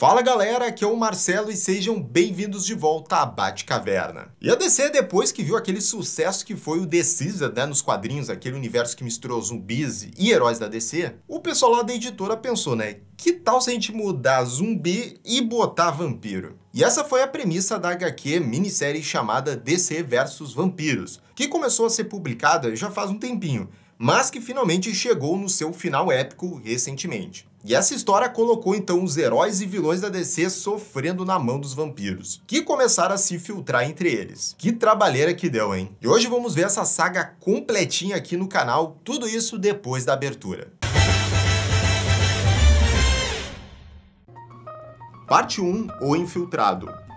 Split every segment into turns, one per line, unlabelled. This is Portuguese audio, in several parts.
Fala galera, aqui é o Marcelo e sejam bem-vindos de volta à Batcaverna. E a DC, depois que viu aquele sucesso que foi o Decisa, né, nos quadrinhos, aquele universo que misturou zumbis e heróis da DC, o pessoal lá da editora pensou, né, que tal se a gente mudar zumbi e botar vampiro? E essa foi a premissa da HQ minissérie chamada DC vs Vampiros, que começou a ser publicada já faz um tempinho, mas que finalmente chegou no seu final épico recentemente. E essa história colocou então os heróis e vilões da DC sofrendo na mão dos vampiros, que começaram a se filtrar entre eles. Que trabalheira que deu, hein? E hoje vamos ver essa saga completinha aqui no canal, tudo isso depois da abertura. Parte 1, O Infiltrado.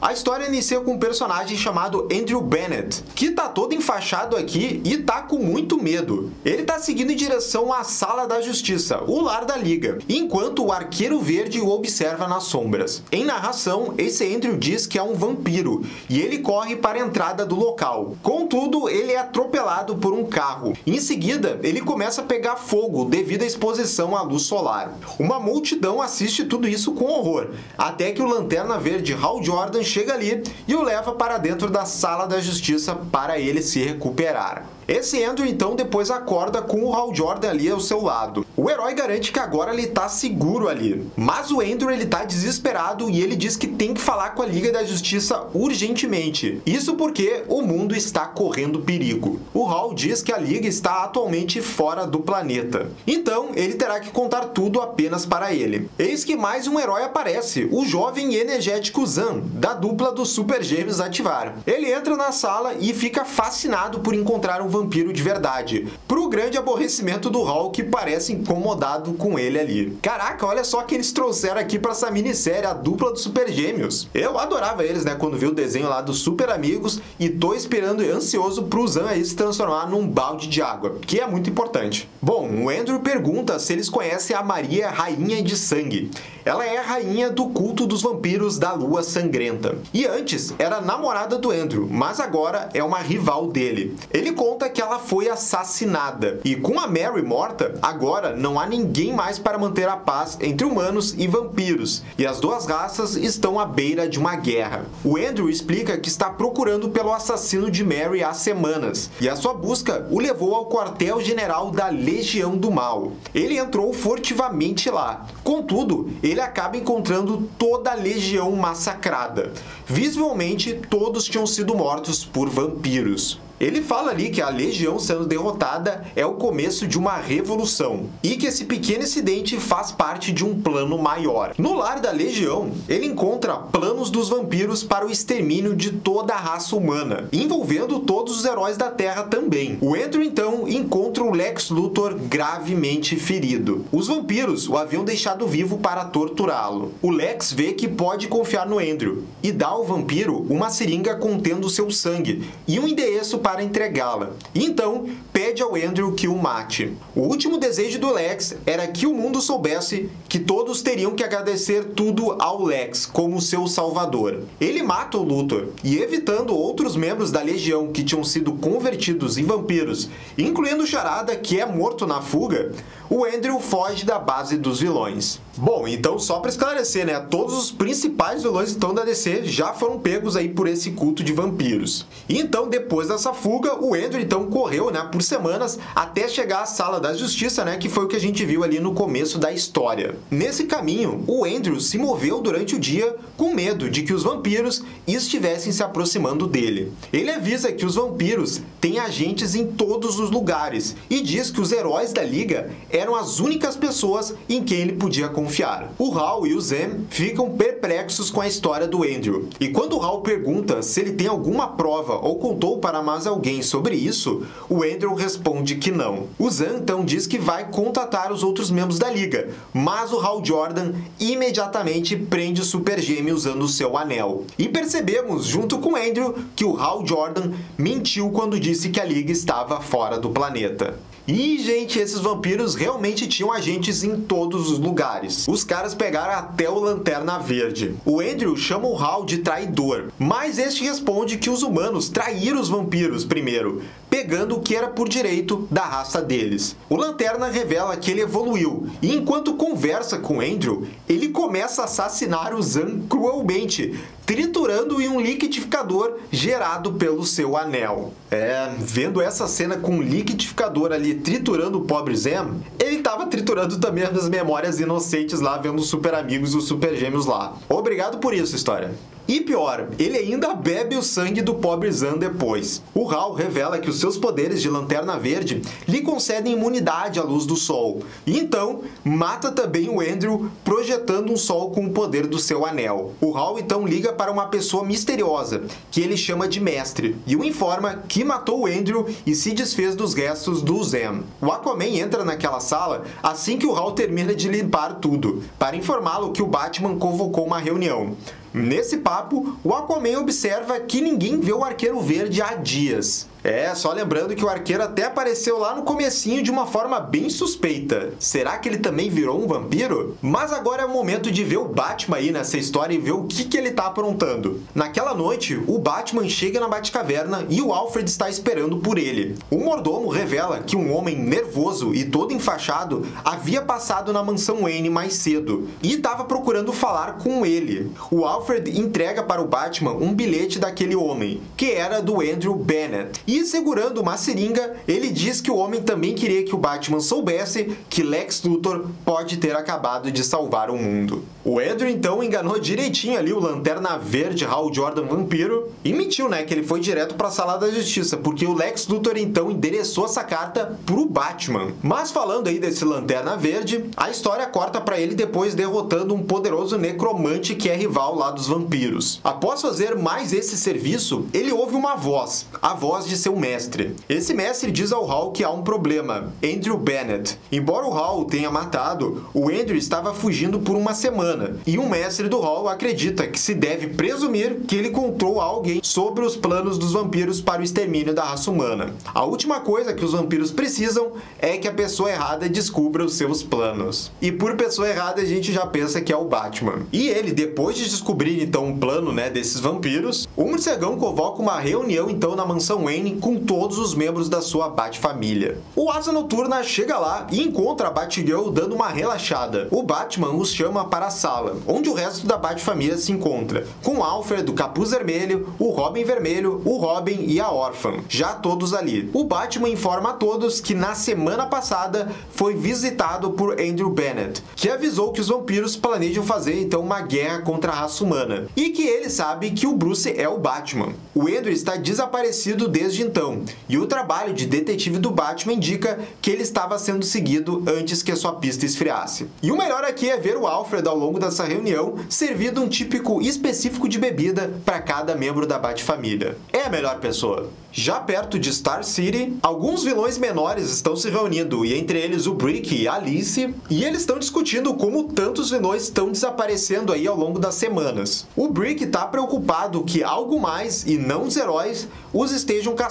A história inicia com um personagem chamado Andrew Bennett, que tá todo enfaixado aqui e tá com muito medo. Ele tá seguindo em direção à Sala da Justiça, o lar da Liga, enquanto o Arqueiro Verde o observa nas sombras. Em narração, esse Andrew diz que é um vampiro e ele corre para a entrada do local. Contudo, ele é atropelado por um carro. Em seguida, ele começa a pegar fogo devido à exposição à luz solar. Uma multidão assiste tudo isso com horror, até que o Lanterna Verde Hal Jordan chega ali e o leva para dentro da sala da justiça para ele se recuperar. Esse Andrew então depois acorda com o Hal Jordan ali ao seu lado. O herói garante que agora ele tá seguro ali. Mas o Andrew ele tá desesperado e ele diz que tem que falar com a Liga da Justiça urgentemente. Isso porque o mundo está correndo perigo. O Hal diz que a Liga está atualmente fora do planeta. Então ele terá que contar tudo apenas para ele. Eis que mais um herói aparece, o jovem e energético Zan, da dupla dos Super Gêmeos ativar. Ele entra na sala e fica fascinado por encontrar um vampiro de verdade, pro grande aborrecimento do Hal que parece incomodado com ele ali. Caraca, olha só que eles trouxeram aqui para essa minissérie, a dupla dos Super Gêmeos. Eu adorava eles, né, quando vi o desenho lá dos Super Amigos e tô esperando e ansioso pro Zan aí se transformar num balde de água, que é muito importante. Bom, o Andrew pergunta se eles conhecem a Maria Rainha de Sangue. Ela é a rainha do culto dos vampiros da Lua Sangrenta. E antes era namorada do Andrew, mas agora é uma rival dele. Ele conta que ela foi assassinada. E com a Mary morta, agora não há ninguém mais para manter a paz entre humanos e vampiros. E as duas raças estão à beira de uma guerra. O Andrew explica que está procurando pelo assassino de Mary há semanas. E a sua busca o levou ao quartel-general da Legião do Mal. Ele entrou furtivamente lá. Contudo, ele acaba encontrando toda a legião massacrada. Visualmente, todos tinham sido mortos por vampiros. Ele fala ali que a legião sendo derrotada é o começo de uma revolução e que esse pequeno incidente faz parte de um plano maior. No lar da legião, ele encontra planos dos vampiros para o extermínio de toda a raça humana, envolvendo todos os heróis da Terra também. O Andrew então encontra o Lex Luthor gravemente ferido. Os vampiros o haviam deixado vivo para torturá-lo. O Lex vê que pode confiar no Andrew e dá ao vampiro uma seringa contendo seu sangue e um endereço para entregá-la. Então, pede ao Andrew que o mate. O último desejo do Lex era que o mundo soubesse que todos teriam que agradecer tudo ao Lex como seu salvador. Ele mata o Luthor e, evitando outros membros da legião que tinham sido convertidos em vampiros, incluindo Charada, que é morto na fuga, o Andrew foge da base dos vilões. Bom, então só para esclarecer, né, todos os principais vilões então da DC já foram pegos aí por esse culto de vampiros. E então depois dessa fuga, o Andrew então correu, né, por semanas até chegar à Sala da Justiça, né, que foi o que a gente viu ali no começo da história. Nesse caminho, o Andrew se moveu durante o dia com medo de que os vampiros estivessem se aproximando dele. Ele avisa que os vampiros têm agentes em todos os lugares e diz que os heróis da liga eram as únicas pessoas em quem ele podia confiar. O Hal e o Zem ficam perplexos com a história do Andrew. E quando o Hal pergunta se ele tem alguma prova ou contou para mais alguém sobre isso, o Andrew responde que não. O Zan então diz que vai contatar os outros membros da liga, mas o Hal Jordan imediatamente prende o Super Gêmeo usando o seu anel. E percebemos, junto com Andrew, que o Hal Jordan mentiu quando disse que a liga estava fora do planeta. E, gente, esses vampiros realmente tinham agentes em todos os lugares. Os caras pegaram até o Lanterna Verde. O Andrew chama o Hal de traidor, mas este responde que os humanos traíram os vampiros primeiro, pegando o que era por direito da raça deles. O Lanterna revela que ele evoluiu, e enquanto conversa com Andrew, ele começa a assassinar o Zan cruelmente, triturando em um liquidificador gerado pelo seu anel. É, vendo essa cena com um liquidificador ali triturando o pobre Zan, ele estava triturando também as memórias inocentes lá, vendo os super amigos e os super gêmeos lá. Obrigado por isso, história. E pior, ele ainda bebe o sangue do pobre Zan depois. O Hal revela que os seus poderes de Lanterna Verde lhe concedem imunidade à luz do sol. E então, mata também o Andrew, projetando um sol com o poder do seu anel. O Hal então liga para uma pessoa misteriosa, que ele chama de Mestre, e o informa que matou o Andrew e se desfez dos restos do Zan. O Aquaman entra naquela sala assim que o Hal termina de limpar tudo, para informá-lo que o Batman convocou uma reunião. Nesse papo, o Aquaman observa que ninguém vê o Arqueiro Verde há dias. É, só lembrando que o arqueiro até apareceu lá no comecinho de uma forma bem suspeita. Será que ele também virou um vampiro? Mas agora é o momento de ver o Batman aí nessa história e ver o que, que ele tá aprontando. Naquela noite, o Batman chega na Batcaverna e o Alfred está esperando por ele. O mordomo revela que um homem nervoso e todo enfaixado havia passado na mansão Wayne mais cedo e estava procurando falar com ele. O Alfred entrega para o Batman um bilhete daquele homem, que era do Andrew Bennett e segurando uma seringa, ele diz que o homem também queria que o Batman soubesse que Lex Luthor pode ter acabado de salvar o mundo. O Andrew então enganou direitinho ali o Lanterna Verde Hal Jordan Vampiro e mentiu, né, que ele foi direto para a Sala da Justiça, porque o Lex Luthor então endereçou essa carta pro Batman. Mas falando aí desse Lanterna Verde, a história corta para ele depois derrotando um poderoso necromante que é rival lá dos vampiros. Após fazer mais esse serviço, ele ouve uma voz, a voz de seu mestre. Esse mestre diz ao Hal que há um problema, Andrew Bennett. Embora o Hal o tenha matado, o Andrew estava fugindo por uma semana, e o mestre do Hal acredita que se deve presumir que ele contou a alguém sobre os planos dos vampiros para o extermínio da raça humana. A última coisa que os vampiros precisam é que a pessoa errada descubra os seus planos. E por pessoa errada a gente já pensa que é o Batman. E ele, depois de descobrir então um plano, né, desses vampiros, o morcegão convoca uma reunião então na mansão Wayne com todos os membros da sua Bat-família. O Asa Noturna chega lá e encontra a Batgirl dando uma relaxada. O Batman os chama para a sala, onde o resto da Bat-família se encontra, com Alfred, o Capuz Vermelho, o Robin Vermelho, o Robin e a Órfã, já todos ali. O Batman informa a todos que na semana passada foi visitado por Andrew Bennett, que avisou que os vampiros planejam fazer então uma guerra contra a raça humana, e que ele sabe que o Bruce é o Batman. O Andrew está desaparecido desde desde então, e o trabalho de detetive do Batman indica que ele estava sendo seguido antes que a sua pista esfriasse. E o melhor aqui é ver o Alfred ao longo dessa reunião servindo um típico específico de bebida para cada membro da Bat-família. É a melhor pessoa. Já perto de Star City, alguns vilões menores estão se reunindo, e entre eles o Brick e Alice, e eles estão discutindo como tantos vilões estão desaparecendo aí ao longo das semanas. O Brick está preocupado que algo mais, e não os heróis, os estejam caçando,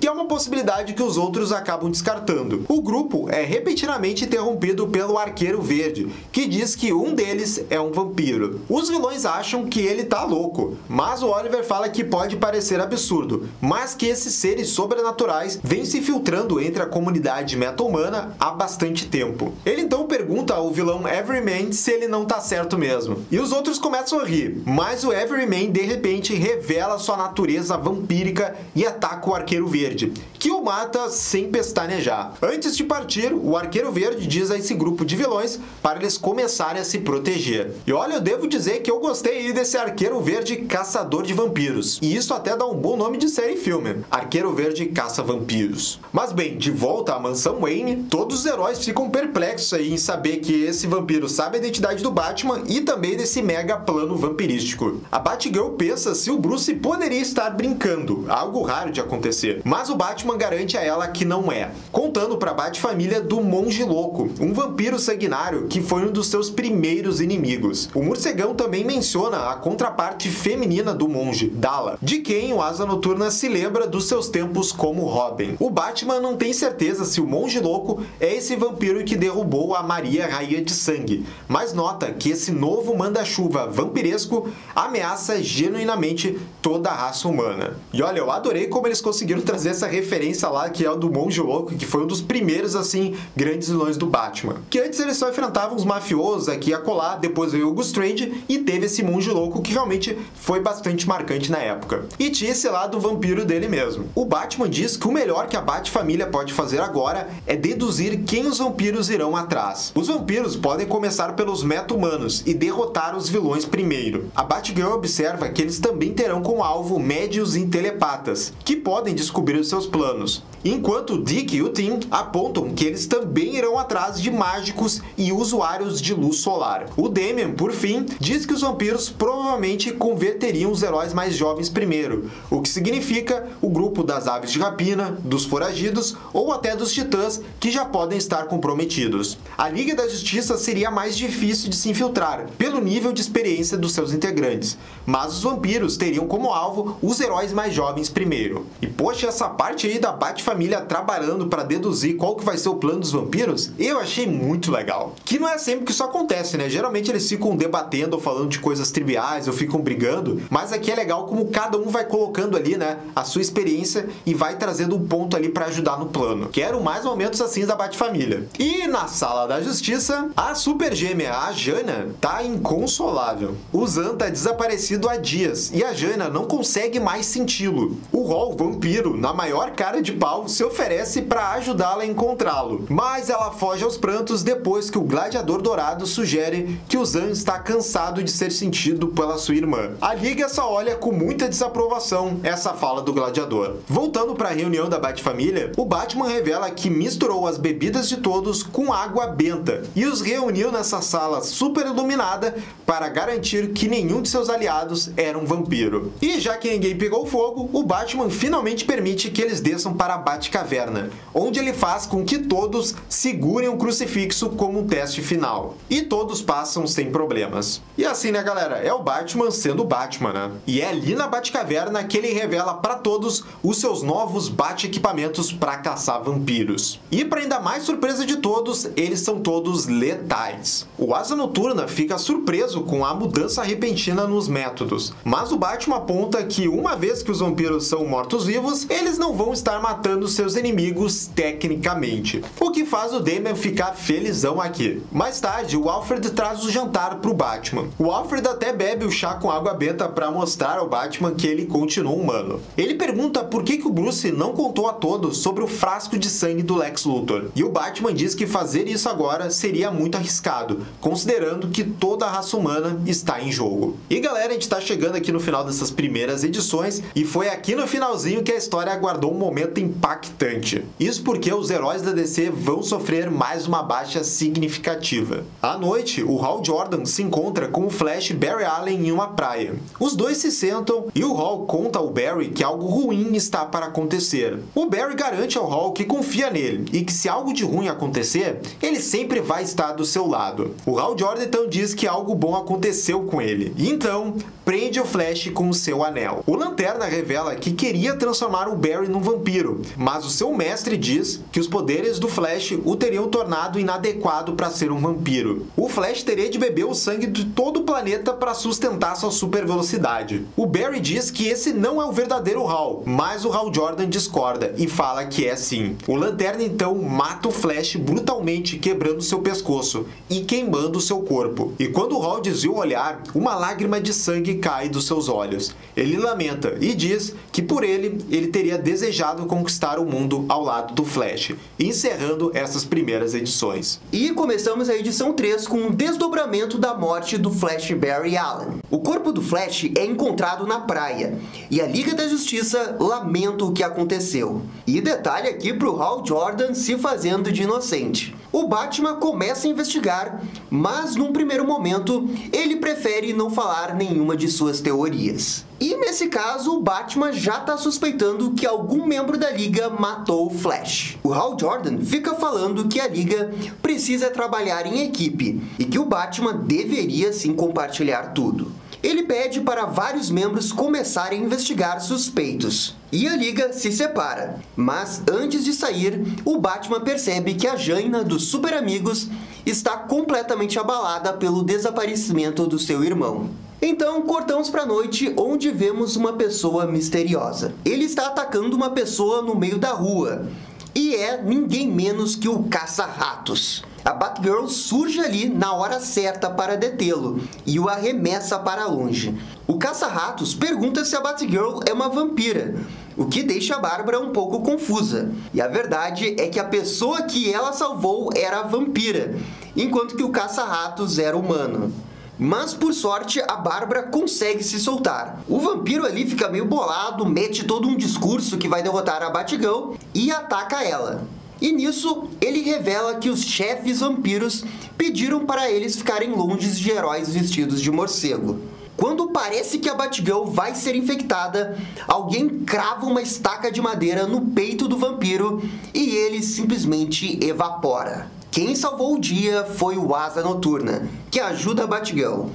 que é uma possibilidade que os outros acabam descartando. O grupo é repetidamente interrompido pelo Arqueiro Verde, que diz que um deles é um vampiro. Os vilões acham que ele tá louco, mas o Oliver fala que pode parecer absurdo, mas que esses seres sobrenaturais vêm se filtrando entre a comunidade meta-humana há bastante tempo. Ele então pergunta ao vilão Everyman se ele não tá certo mesmo. E os outros começam a rir, mas o Everyman de repente revela sua natureza vampírica e ataca o Arqueiro Verde, que o mata sem pestanejar. Antes de partir, o Arqueiro Verde diz a esse grupo de vilões para eles começarem a se proteger. E olha, eu devo dizer que eu gostei desse Arqueiro Verde caçador de vampiros. E isso até dá um bom nome de série e filme. Arqueiro Verde caça vampiros. Mas bem, de volta à mansão Wayne, todos os heróis ficam perplexos aí em saber que esse vampiro sabe a identidade do Batman e também desse mega plano vampirístico. A Batgirl pensa se o Bruce poderia estar brincando, algo raro de acontecer, mas o Batman garante a ela que não é, contando para a Bat-família do Monge Louco, um vampiro sanguinário que foi um dos seus primeiros inimigos. O morcegão também menciona a contraparte feminina do monge, Dala, de quem o Asa Noturna se lembra dos seus tempos como Robin. O Batman não tem certeza se o Monge Louco é esse vampiro que derrubou a Maria Rainha de Sangue, mas nota que esse novo manda-chuva vampiresco ameaça genuinamente toda a raça humana. E olha, eu adorei como eles conseguiram trazer essa referência lá, que é o do Monge Louco, que foi um dos primeiros, assim, grandes vilões do Batman. Que antes eles só enfrentavam os mafiosos aqui a colar, depois veio o Hugo Strange e teve esse Monge Louco que realmente foi bastante marcante na época. E tinha esse lado vampiro dele mesmo. O Batman diz que o melhor que a Bat-família pode fazer agora é deduzir quem os vampiros irão atrás. Os vampiros podem começar pelos meta-humanos e derrotar os vilões primeiro. A Batgirl observa que eles também terão como alvo médios e telepatas, que podem descobrir os seus planos. Enquanto Dick e o Tim apontam que eles também irão atrás de mágicos e usuários de luz solar. O Damian, por fim, diz que os vampiros provavelmente converteriam os heróis mais jovens primeiro, o que significa o grupo das aves de rapina, dos foragidos ou até dos titãs que já podem estar comprometidos. A Liga da Justiça seria mais difícil de se infiltrar, pelo nível de experiência dos seus integrantes, mas os vampiros teriam como alvo os heróis mais jovens primeiro. E poxa, essa parte aí da Bat-família trabalhando para deduzir qual que vai ser o plano dos vampiros, eu achei muito legal. Que não é sempre que isso acontece, né? Geralmente eles ficam debatendo ou falando de coisas triviais ou ficam brigando, mas aqui é legal como cada um vai colocando ali, né, a sua experiência e vai trazendo um ponto ali para ajudar no plano. Quero mais momentos assim da Bat-família. E na sala da justiça, a super gêmea, a Jana, tá inconsolável. O Zan tá desaparecido há dias e a Jana não consegue mais senti-lo. O Hall, vampiro, na maior cara de pau, se oferece para ajudá-la a encontrá-lo, mas ela foge aos prantos depois que o gladiador dourado sugere que o Zan está cansado de ser sentido pela sua irmã. A Liga só olha com muita desaprovação essa fala do gladiador. Voltando para a reunião da Bat-família, o Batman revela que misturou as bebidas de todos com água benta e os reuniu nessa sala super iluminada para garantir que nenhum de seus aliados era um vampiro. E já que ninguém pegou fogo, o Batman finalmente permite que eles desçam para a Batcaverna, onde ele faz com que todos segurem um crucifixo como um teste final. E todos passam sem problemas. E assim, né, galera? É o Batman sendo o Batman, né? E é ali na Batcaverna que ele revela para todos os seus novos Bat-equipamentos para caçar vampiros. E para ainda mais surpresa de todos, eles são todos letais. O Asa Noturna fica surpreso com a mudança repentina nos métodos, mas o Batman aponta que uma vez que os vampiros são mortos-vivos, eles não vão estar matando seus inimigos tecnicamente. O que faz o Damian ficar felizão aqui. Mais tarde, o Alfred traz o jantar pro Batman. O Alfred até bebe o chá com água benta para mostrar ao Batman que ele continua humano. Ele pergunta por que, que o Bruce não contou a todos sobre o frasco de sangue do Lex Luthor. E o Batman diz que fazer isso agora seria muito arriscado, considerando que toda a raça humana está em jogo. E galera, a gente está chegando aqui no final dessas primeiras edições e foi aqui no finalzinho que a história aguardou um momento impactante. Isso porque os heróis da DC vão sofrer mais uma baixa significativa. À noite, o Hal Jordan se encontra com o Flash e Barry Allen em uma praia. Os dois se sentam e o Hal conta ao Barry que algo ruim está para acontecer. O Barry garante ao Hal que confia nele e que se algo de ruim acontecer, ele sempre vai estar do seu lado. O Hal Jordan então diz que algo bom aconteceu com ele. E então, prende o Flash com o seu anel. O Lanterna revela que queria transformar o Barry num vampiro, mas o seu mestre diz que os poderes do Flash o teriam tornado inadequado para ser um vampiro. O Flash teria de beber o sangue de todo o planeta para sustentar sua super velocidade. O Barry diz que esse não é o verdadeiro Hal, mas o Hal Jordan discorda e fala que é sim. O Lanterna então mata o Flash brutalmente, quebrando seu pescoço e queimando seu corpo. E quando o Hal desvia o olhar, uma lágrima de sangue cai dos seus olhos. Ele lamenta e diz que por ele, ele teria desejado conquistar o mundo ao lado do Flash, encerrando essas primeiras edições.
E começamos a edição 3 com um desdobramento da morte do Flash Barry Allen. O corpo do Flash é encontrado na praia e a Liga da Justiça lamenta o que aconteceu. E detalhe aqui pro Hal Jordan se fazendo de inocente. O Batman começa a investigar, mas num primeiro momento ele prefere não falar nenhuma de suas teorias. E nesse caso, o Batman já tá suspeitando que algum membro da Liga matou o Flash. O Hal Jordan fica falando que a Liga precisa trabalhar em equipe e que o Batman deveria sim compartilhar tudo. Ele pede para vários membros começarem a investigar suspeitos. E a liga se separa. Mas antes de sair, o Batman percebe que a Jaina dos Super Amigos está completamente abalada pelo desaparecimento do seu irmão. Então, cortamos para noite, onde vemos uma pessoa misteriosa. Ele está atacando uma pessoa no meio da rua, e é ninguém menos que o caça-ratos. A Batgirl surge ali na hora certa para detê-lo e o arremessa para longe. O caça-ratos pergunta se a Batgirl é uma vampira, o que deixa a Bárbara um pouco confusa. E a verdade é que a pessoa que ela salvou era a vampira, enquanto que o caça-ratos era humano. Mas por sorte a Bárbara consegue se soltar. O vampiro ali fica meio bolado, mete todo um discurso que vai derrotar a Batgirl e ataca ela. E nisso, ele revela que os chefes vampiros pediram para eles ficarem longe de heróis vestidos de morcego. Quando parece que a Batgirl vai ser infectada, alguém crava uma estaca de madeira no peito do vampiro e ele simplesmente evapora. Quem salvou o dia foi o Asa Noturna, que ajuda Batgirl.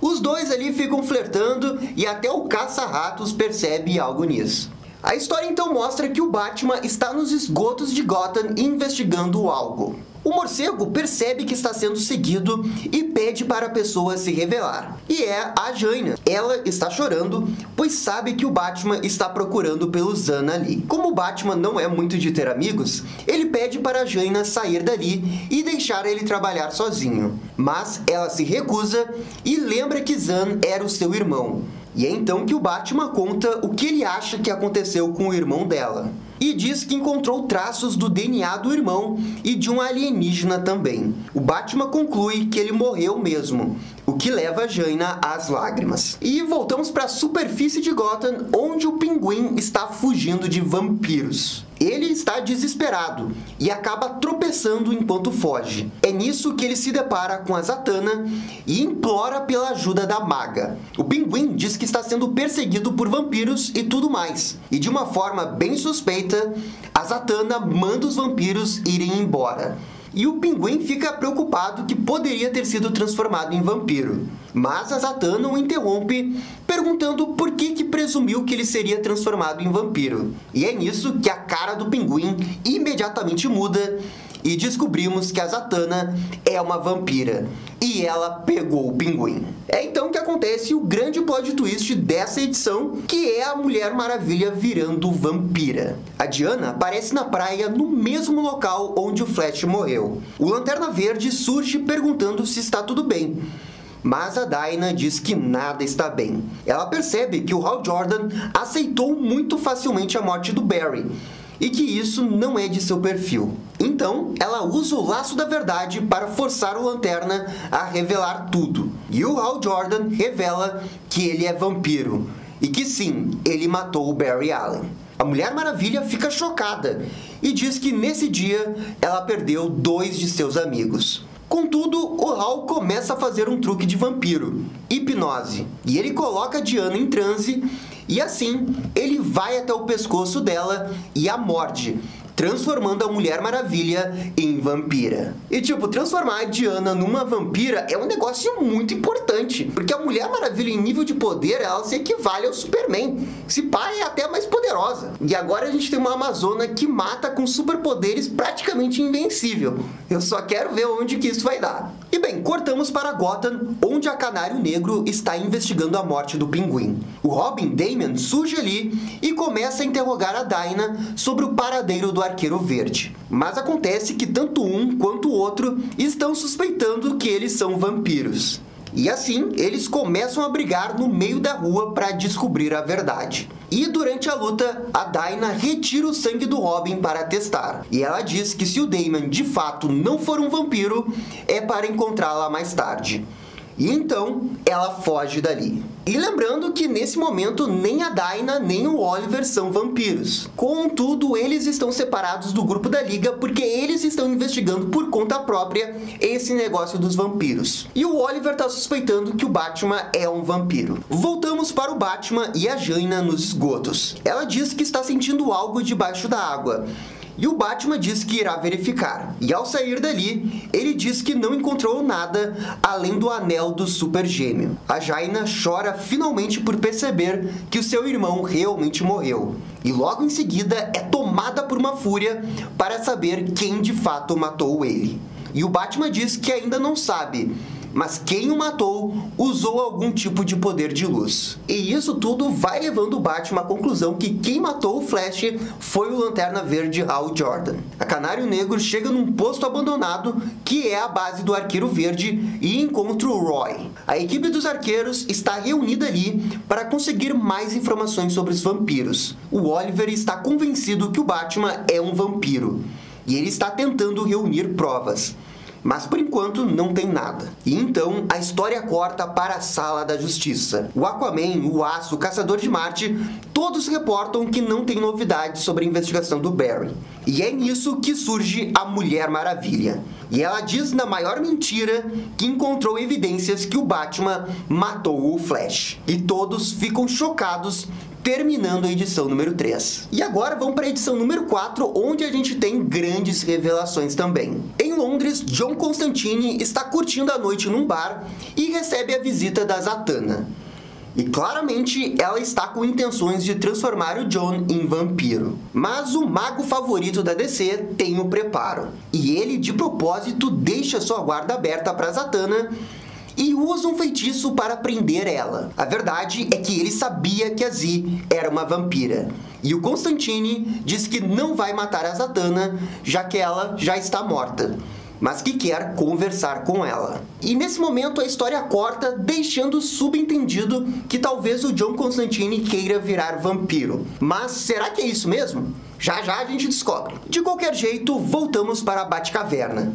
Os dois ali ficam flertando e até o caça-ratos percebe algo nisso. A história então mostra que o Batman está nos esgotos de Gotham investigando algo. O morcego percebe que está sendo seguido e pede para a pessoa se revelar. E é a Jaina. Ela está chorando, pois sabe que o Batman está procurando pelo Zana ali. Como o Batman não é muito de ter amigos, ele pede para a Jaina sair dali e deixar ele trabalhar sozinho. Mas ela se recusa e lembra que Zan era o seu irmão. E é então que o Batman conta o que ele acha que aconteceu com o irmão dela. E diz que encontrou traços do DNA do irmão e de um alienígena também. O Batman conclui que ele morreu mesmo, o que leva Jaina às lágrimas. E voltamos para a superfície de Gotham, onde o pinguim está fugindo de vampiros. Ele está desesperado e acaba tropeçando enquanto foge. É nisso que ele se depara com a Zatanna e implora pela ajuda da maga. O pinguim diz que está sendo perseguido por vampiros e tudo mais. E de uma forma bem suspeita, a Zatanna manda os vampiros irem embora e o pinguim fica preocupado que poderia ter sido transformado em vampiro. Mas a Zatanna o interrompe, perguntando por que, que presumiu que ele seria transformado em vampiro. E é nisso que a cara do pinguim imediatamente muda e descobrimos que a Zatanna é uma vampira e ela pegou o pinguim. É então que acontece o grande plot twist dessa edição, que é a Mulher Maravilha virando vampira. A Diana aparece na praia no mesmo local onde o Flash morreu. O Lanterna Verde surge perguntando se está tudo bem mas a Dinah diz que nada está bem. Ela percebe que o Hal Jordan aceitou muito facilmente a morte do Barry e que isso não é de seu perfil. Então, ela usa o laço da verdade para forçar o Lanterna a revelar tudo. E o Hal Jordan revela que ele é vampiro e que sim, ele matou o Barry Allen. A Mulher Maravilha fica chocada e diz que nesse dia ela perdeu dois de seus amigos. Contudo, o Hal começa a fazer um truque de vampiro, hipnose, e ele coloca Diana em transe e assim ele vai até o pescoço dela e a morde, transformando a Mulher Maravilha em vampira. E tipo, transformar a Diana numa vampira é um negócio muito importante, porque a Mulher Maravilha em nível de poder, ela se equivale ao Superman. Se pá, é até mais poderosa. E agora a gente tem uma Amazona que mata com superpoderes praticamente invencível. Eu só quero ver onde que isso vai dar. E bem, cortamos para Gotham, onde a Canário Negro está investigando a morte do pinguim. O Robin Damian surge ali e começa a interrogar a Dinah sobre o paradeiro do Arqueiro Verde. Mas acontece que tanto um quanto o outro estão suspeitando que eles são vampiros. E assim, eles começam a brigar no meio da rua para descobrir a verdade. E durante a luta, a Dinah retira o sangue do Robin para testar. E ela diz que se o Damon de fato não for um vampiro, é para encontrá-la mais tarde. E então ela foge dali. E lembrando que nesse momento nem a Dinah nem o Oliver são vampiros. Contudo, eles estão separados do grupo da Liga porque eles estão investigando por conta própria esse negócio dos vampiros. E o Oliver está suspeitando que o Batman é um vampiro. Voltamos para o Batman e a Jaina nos esgotos. Ela diz que está sentindo algo debaixo da água e o Batman diz que irá verificar. E ao sair dali, ele diz que não encontrou nada além do anel do Super Gêmeo. A Jaina chora finalmente por perceber que o seu irmão realmente morreu. E logo em seguida é tomada por uma fúria para saber quem de fato matou ele. E o Batman diz que ainda não sabe, mas quem o matou usou algum tipo de poder de luz. E isso tudo vai levando o Batman à conclusão que quem matou o Flash foi o Lanterna Verde Hal Jordan. A Canário Negro chega num posto abandonado que é a base do Arqueiro Verde e encontra o Roy. A equipe dos arqueiros está reunida ali para conseguir mais informações sobre os vampiros. O Oliver está convencido que o Batman é um vampiro e ele está tentando reunir provas. Mas por enquanto não tem nada. E então a história corta para a sala da justiça. O Aquaman, o Aço, o Caçador de Marte, todos reportam que não tem novidades sobre a investigação do Barry. E é nisso que surge a Mulher Maravilha. E ela diz na maior mentira que encontrou evidências que o Batman matou o Flash. E todos ficam chocados terminando a edição número 3. E agora vamos para a edição número 4, onde a gente tem grandes revelações também. Em Londres, John Constantine está curtindo a noite num bar e recebe a visita da Zatanna. E claramente ela está com intenções de transformar o John em vampiro. Mas o mago favorito da DC tem o preparo. E ele, de propósito, deixa sua guarda aberta para Zatanna e usa um feitiço para prender ela. A verdade é que ele sabia que a Z era uma vampira. E o Constantine diz que não vai matar a Zatanna, já que ela já está morta mas que quer conversar com ela. E nesse momento a história corta, deixando subentendido que talvez o John Constantine queira virar vampiro. Mas será que é isso mesmo? Já já a gente descobre. De qualquer jeito, voltamos para a Batcaverna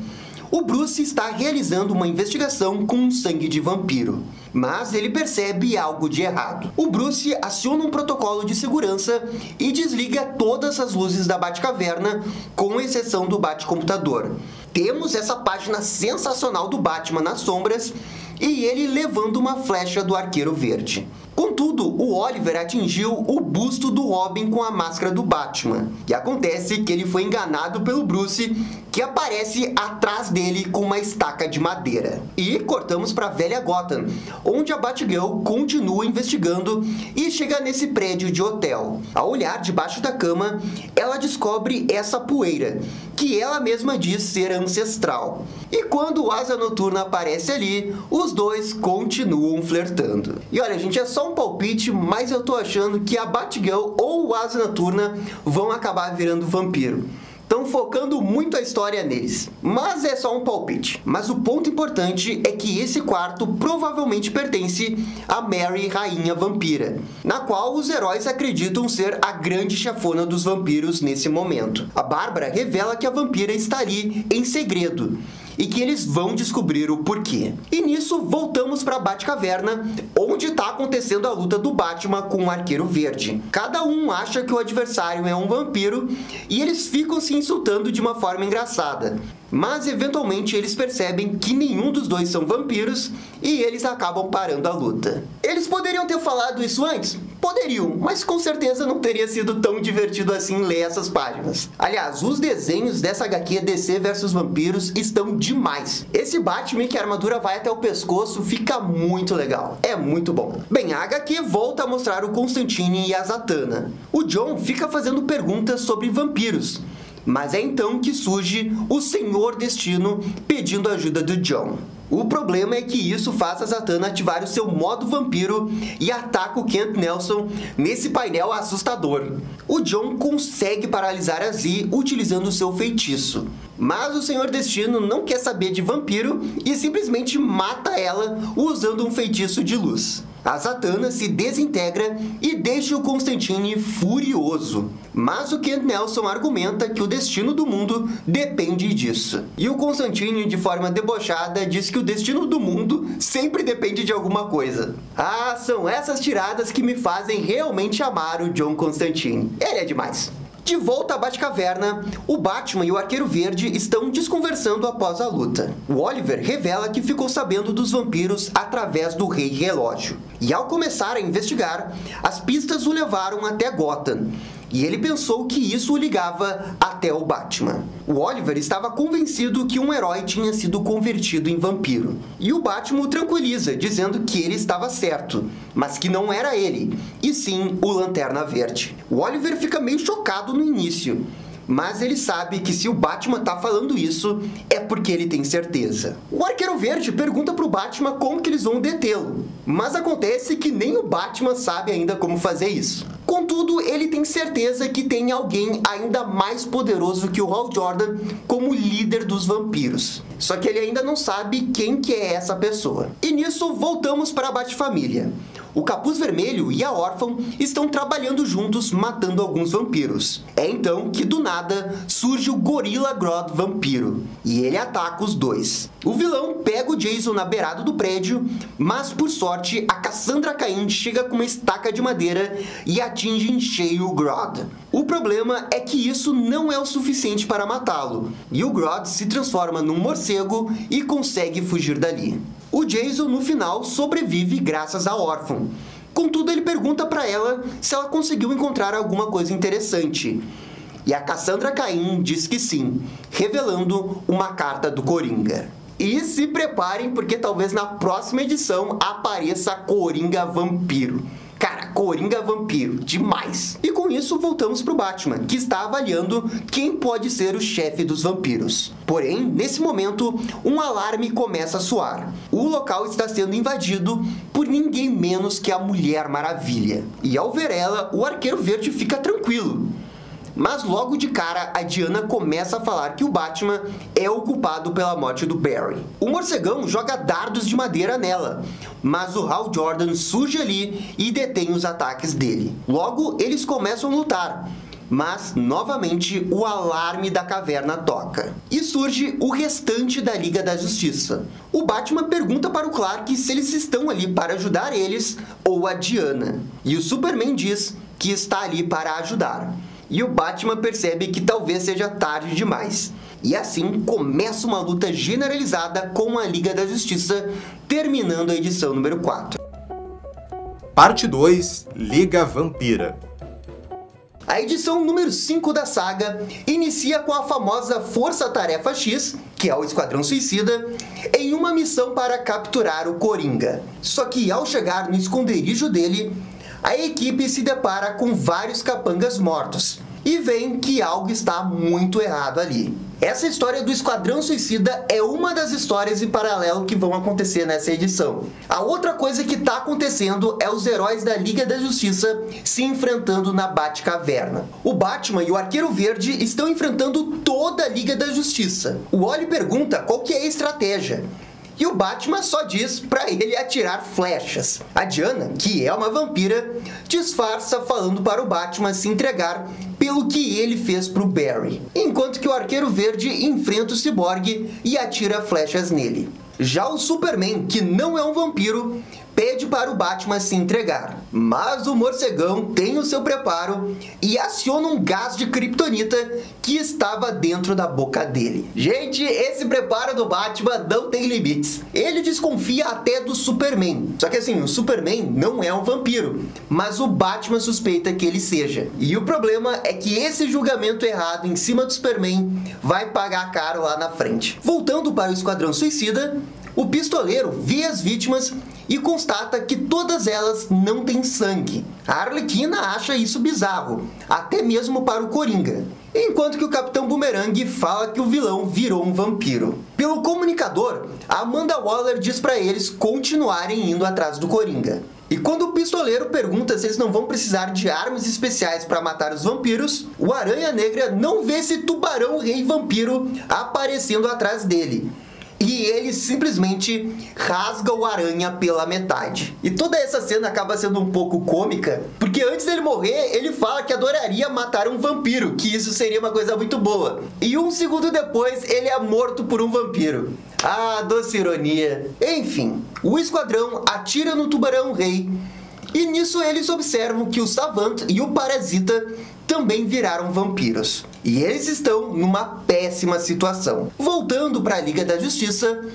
o Bruce está realizando uma investigação com sangue de vampiro, mas ele percebe algo de errado. O Bruce aciona um protocolo de segurança e desliga todas as luzes da Batcaverna, com exceção do Batcomputador. Temos essa página sensacional do Batman nas sombras e ele levando uma flecha do Arqueiro Verde. Contudo, o Oliver atingiu o busto do Robin com a máscara do Batman. E acontece que ele foi enganado pelo Bruce, que aparece atrás dele com uma estaca de madeira. E cortamos para velha Gotham, onde a Batgirl continua investigando e chega nesse prédio de hotel. Ao olhar debaixo da cama, ela descobre essa poeira, que ela mesma diz ser ancestral. E quando o Asa Noturna aparece ali, os dois continuam flertando. E olha, gente, é só um palpite, mas eu tô achando que a Batgirl ou o Asa Noturna vão acabar virando vampiro. Estão focando muito a história neles, mas é só um palpite. Mas o ponto importante é que esse quarto provavelmente pertence a Mary Rainha Vampira, na qual os heróis acreditam ser a grande chefona dos vampiros nesse momento. A Bárbara revela que a vampira está ali em segredo e que eles vão descobrir o porquê. E nisso voltamos para Batcaverna, onde está acontecendo a luta do Batman com o Arqueiro Verde. Cada um acha que o adversário é um vampiro e eles ficam se insultando de uma forma engraçada. Mas eventualmente eles percebem que nenhum dos dois são vampiros e eles acabam parando a luta. Eles poderiam ter falado isso antes? Poderiam, mas com certeza não teria sido tão divertido assim ler essas páginas. Aliás, os desenhos dessa HQ DC vs Vampiros estão demais. Esse Batman que a armadura vai até o pescoço fica muito legal. É muito bom. Bem, a HQ volta a mostrar o Constantine e a Zatanna. O John fica fazendo perguntas sobre vampiros mas é então que surge o Senhor Destino pedindo ajuda do John. O problema é que isso faz a Zatanna ativar o seu modo vampiro e ataca o Kent Nelson nesse painel assustador. O John consegue paralisar a Z utilizando o seu feitiço, mas o Senhor Destino não quer saber de vampiro e simplesmente mata ela usando um feitiço de luz. A Zatanna se desintegra e deixa o Constantine furioso. Mas o Kent Nelson argumenta que o destino do mundo depende disso. E o Constantine, de forma debochada, diz que o destino do mundo sempre depende de alguma coisa. Ah, são essas tiradas que me fazem realmente amar o John Constantine. Ele é demais. De volta à Batcaverna, o Batman e o Arqueiro Verde estão desconversando após a luta. O Oliver revela que ficou sabendo dos vampiros através do Rei Relógio. E ao começar a investigar, as pistas o levaram até Gotham, e ele pensou que isso o ligava até o Batman. O Oliver estava convencido que um herói tinha sido convertido em vampiro. E o Batman o tranquiliza, dizendo que ele estava certo, mas que não era ele, e sim o Lanterna Verde. O Oliver fica meio chocado no início,
mas ele sabe que se o Batman tá falando isso, é porque ele tem certeza. O Arqueiro Verde pergunta pro Batman como que eles vão detê-lo, mas acontece que nem o Batman sabe ainda como fazer isso. Contudo, ele tem certeza que tem alguém ainda mais poderoso que o Hal Jordan como líder dos vampiros. Só que ele ainda não sabe quem que é essa pessoa. E nisso voltamos para a Bat-família. O Capuz Vermelho e a Órfã estão trabalhando juntos matando alguns vampiros. É então que do nada surge o Gorilla Grodd vampiro e ele ataca os dois. O vilão pega o Jason na beirada do prédio, mas por sorte a Cassandra Cain chega com uma estaca de madeira e atinge em cheio o Grodd. O problema é que isso não é o suficiente para matá-lo, e o Grodd se transforma num morcego e consegue fugir dali. O Jason, no final, sobrevive graças à órfã. Contudo, ele pergunta para ela se ela conseguiu encontrar alguma coisa interessante. E a Cassandra Caim diz que sim, revelando uma carta do Coringa. E se preparem, porque talvez na próxima edição apareça Coringa Vampiro. Coringa Vampiro, demais. E com isso voltamos pro Batman, que está avaliando quem pode ser o chefe dos vampiros. Porém, nesse momento, um alarme começa a soar. O local está sendo invadido por ninguém menos que a Mulher Maravilha. E ao ver ela, o Arqueiro Verde fica tranquilo. Mas logo de cara, a Diana começa a falar que o Batman é o culpado pela morte do Barry. O morcegão joga dardos de madeira nela, mas o Hal Jordan surge ali e detém os ataques dele. Logo, eles começam a lutar. Mas, novamente, o alarme da caverna toca. E surge o restante da Liga da Justiça. O Batman pergunta para o Clark se eles estão ali para ajudar eles ou a Diana. E o Superman diz que está ali para ajudar e o Batman percebe que talvez seja tarde demais. E assim começa uma luta generalizada com a Liga da Justiça, terminando a edição número 4.
Parte 2 Liga Vampira
a edição número 5 da saga inicia com a famosa Força Tarefa X, que é o Esquadrão Suicida, em uma missão para capturar o Coringa. Só que ao chegar no esconderijo dele, a equipe se depara com vários capangas mortos e vem que algo está muito errado ali. Essa história do Esquadrão Suicida é uma das histórias em paralelo que vão acontecer nessa edição. A outra coisa que está acontecendo é os heróis da Liga da Justiça se enfrentando na Batcaverna. O Batman e o Arqueiro Verde estão enfrentando toda a Liga da Justiça. O Wally pergunta qual que é a estratégia e o Batman só diz para ele atirar flechas. A Diana, que é uma vampira, disfarça falando para o Batman se entregar pelo que ele fez pro Barry, enquanto que o Arqueiro Verde enfrenta o Cyborg e atira flechas nele. Já o Superman, que não é um vampiro, pede para o Batman se entregar. Mas o morcegão tem o seu preparo e aciona um gás de kryptonita que estava dentro da boca dele. Gente, esse preparo do Batman não tem limites. Ele desconfia até do Superman. Só que assim, o Superman não é um vampiro, mas o Batman suspeita que ele seja. E o problema é que esse julgamento errado em cima do Superman vai pagar caro lá na frente. Voltando para o Esquadrão Suicida, o pistoleiro vê as vítimas e constata que todas elas não têm sangue. A Arlequina acha isso bizarro, até mesmo para o Coringa. Enquanto que o Capitão Boomerang fala que o vilão virou um vampiro. Pelo comunicador, Amanda Waller diz para eles continuarem indo atrás do Coringa. E quando o pistoleiro pergunta se eles não vão precisar de armas especiais para matar os vampiros, o Aranha Negra não vê esse tubarão rei vampiro aparecendo atrás dele e ele simplesmente rasga o aranha pela metade. E toda essa cena acaba sendo um pouco cômica, porque antes dele morrer, ele fala que adoraria matar um vampiro, que isso seria uma coisa muito boa. E um segundo depois, ele é morto por um vampiro. Ah, doce ironia. Enfim, o esquadrão atira no tubarão rei e nisso eles observam que o Savant e o Parasita também viraram vampiros. E eles estão numa péssima situação. Voltando para a Liga da Justiça,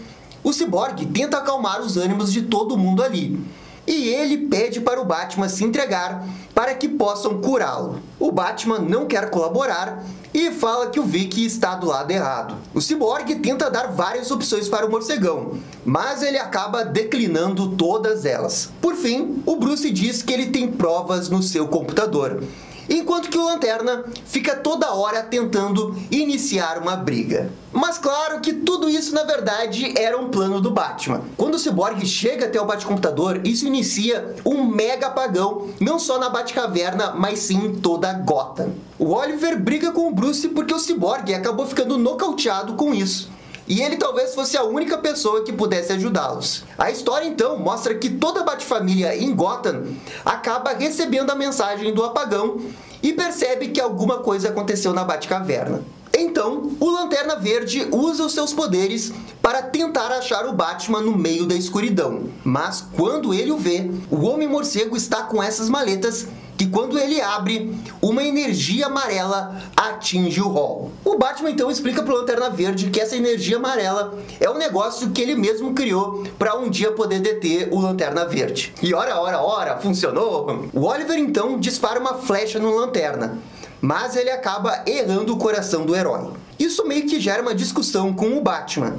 o Cyborg tenta acalmar os ânimos de todo mundo ali. E ele pede para o Batman se entregar para que possam curá-lo. O Batman não quer colaborar e fala que o Vic está do lado errado. O Cyborg tenta dar várias opções para o morcegão, mas ele acaba declinando todas elas. Por fim, o Bruce diz que ele tem provas no seu computador enquanto que o Lanterna fica toda hora tentando iniciar uma briga. Mas claro que tudo isso na verdade era um plano do Batman. Quando o Cyborg chega até o Batcomputador, isso inicia um mega apagão, não só na Batcaverna, mas sim em toda Gotham. O Oliver briga com o Bruce porque o Cyborg acabou ficando nocauteado com isso e ele talvez fosse a única pessoa que pudesse ajudá-los. A história então mostra que toda a Bat-família em Gotham acaba recebendo a mensagem do apagão e percebe que alguma coisa aconteceu na Batcaverna. Então, o Lanterna Verde usa os seus poderes para tentar achar o Batman no meio da escuridão. Mas quando ele o vê, o Homem-Morcego está com essas maletas que quando ele abre, uma energia amarela atinge o Hall. O Batman então explica para o Lanterna Verde que essa energia amarela é um negócio que ele mesmo criou para um dia poder deter o Lanterna Verde. E ora, ora, ora, funcionou! O Oliver então dispara uma flecha no Lanterna, mas ele acaba errando o coração do herói. Isso meio que gera uma discussão com o Batman.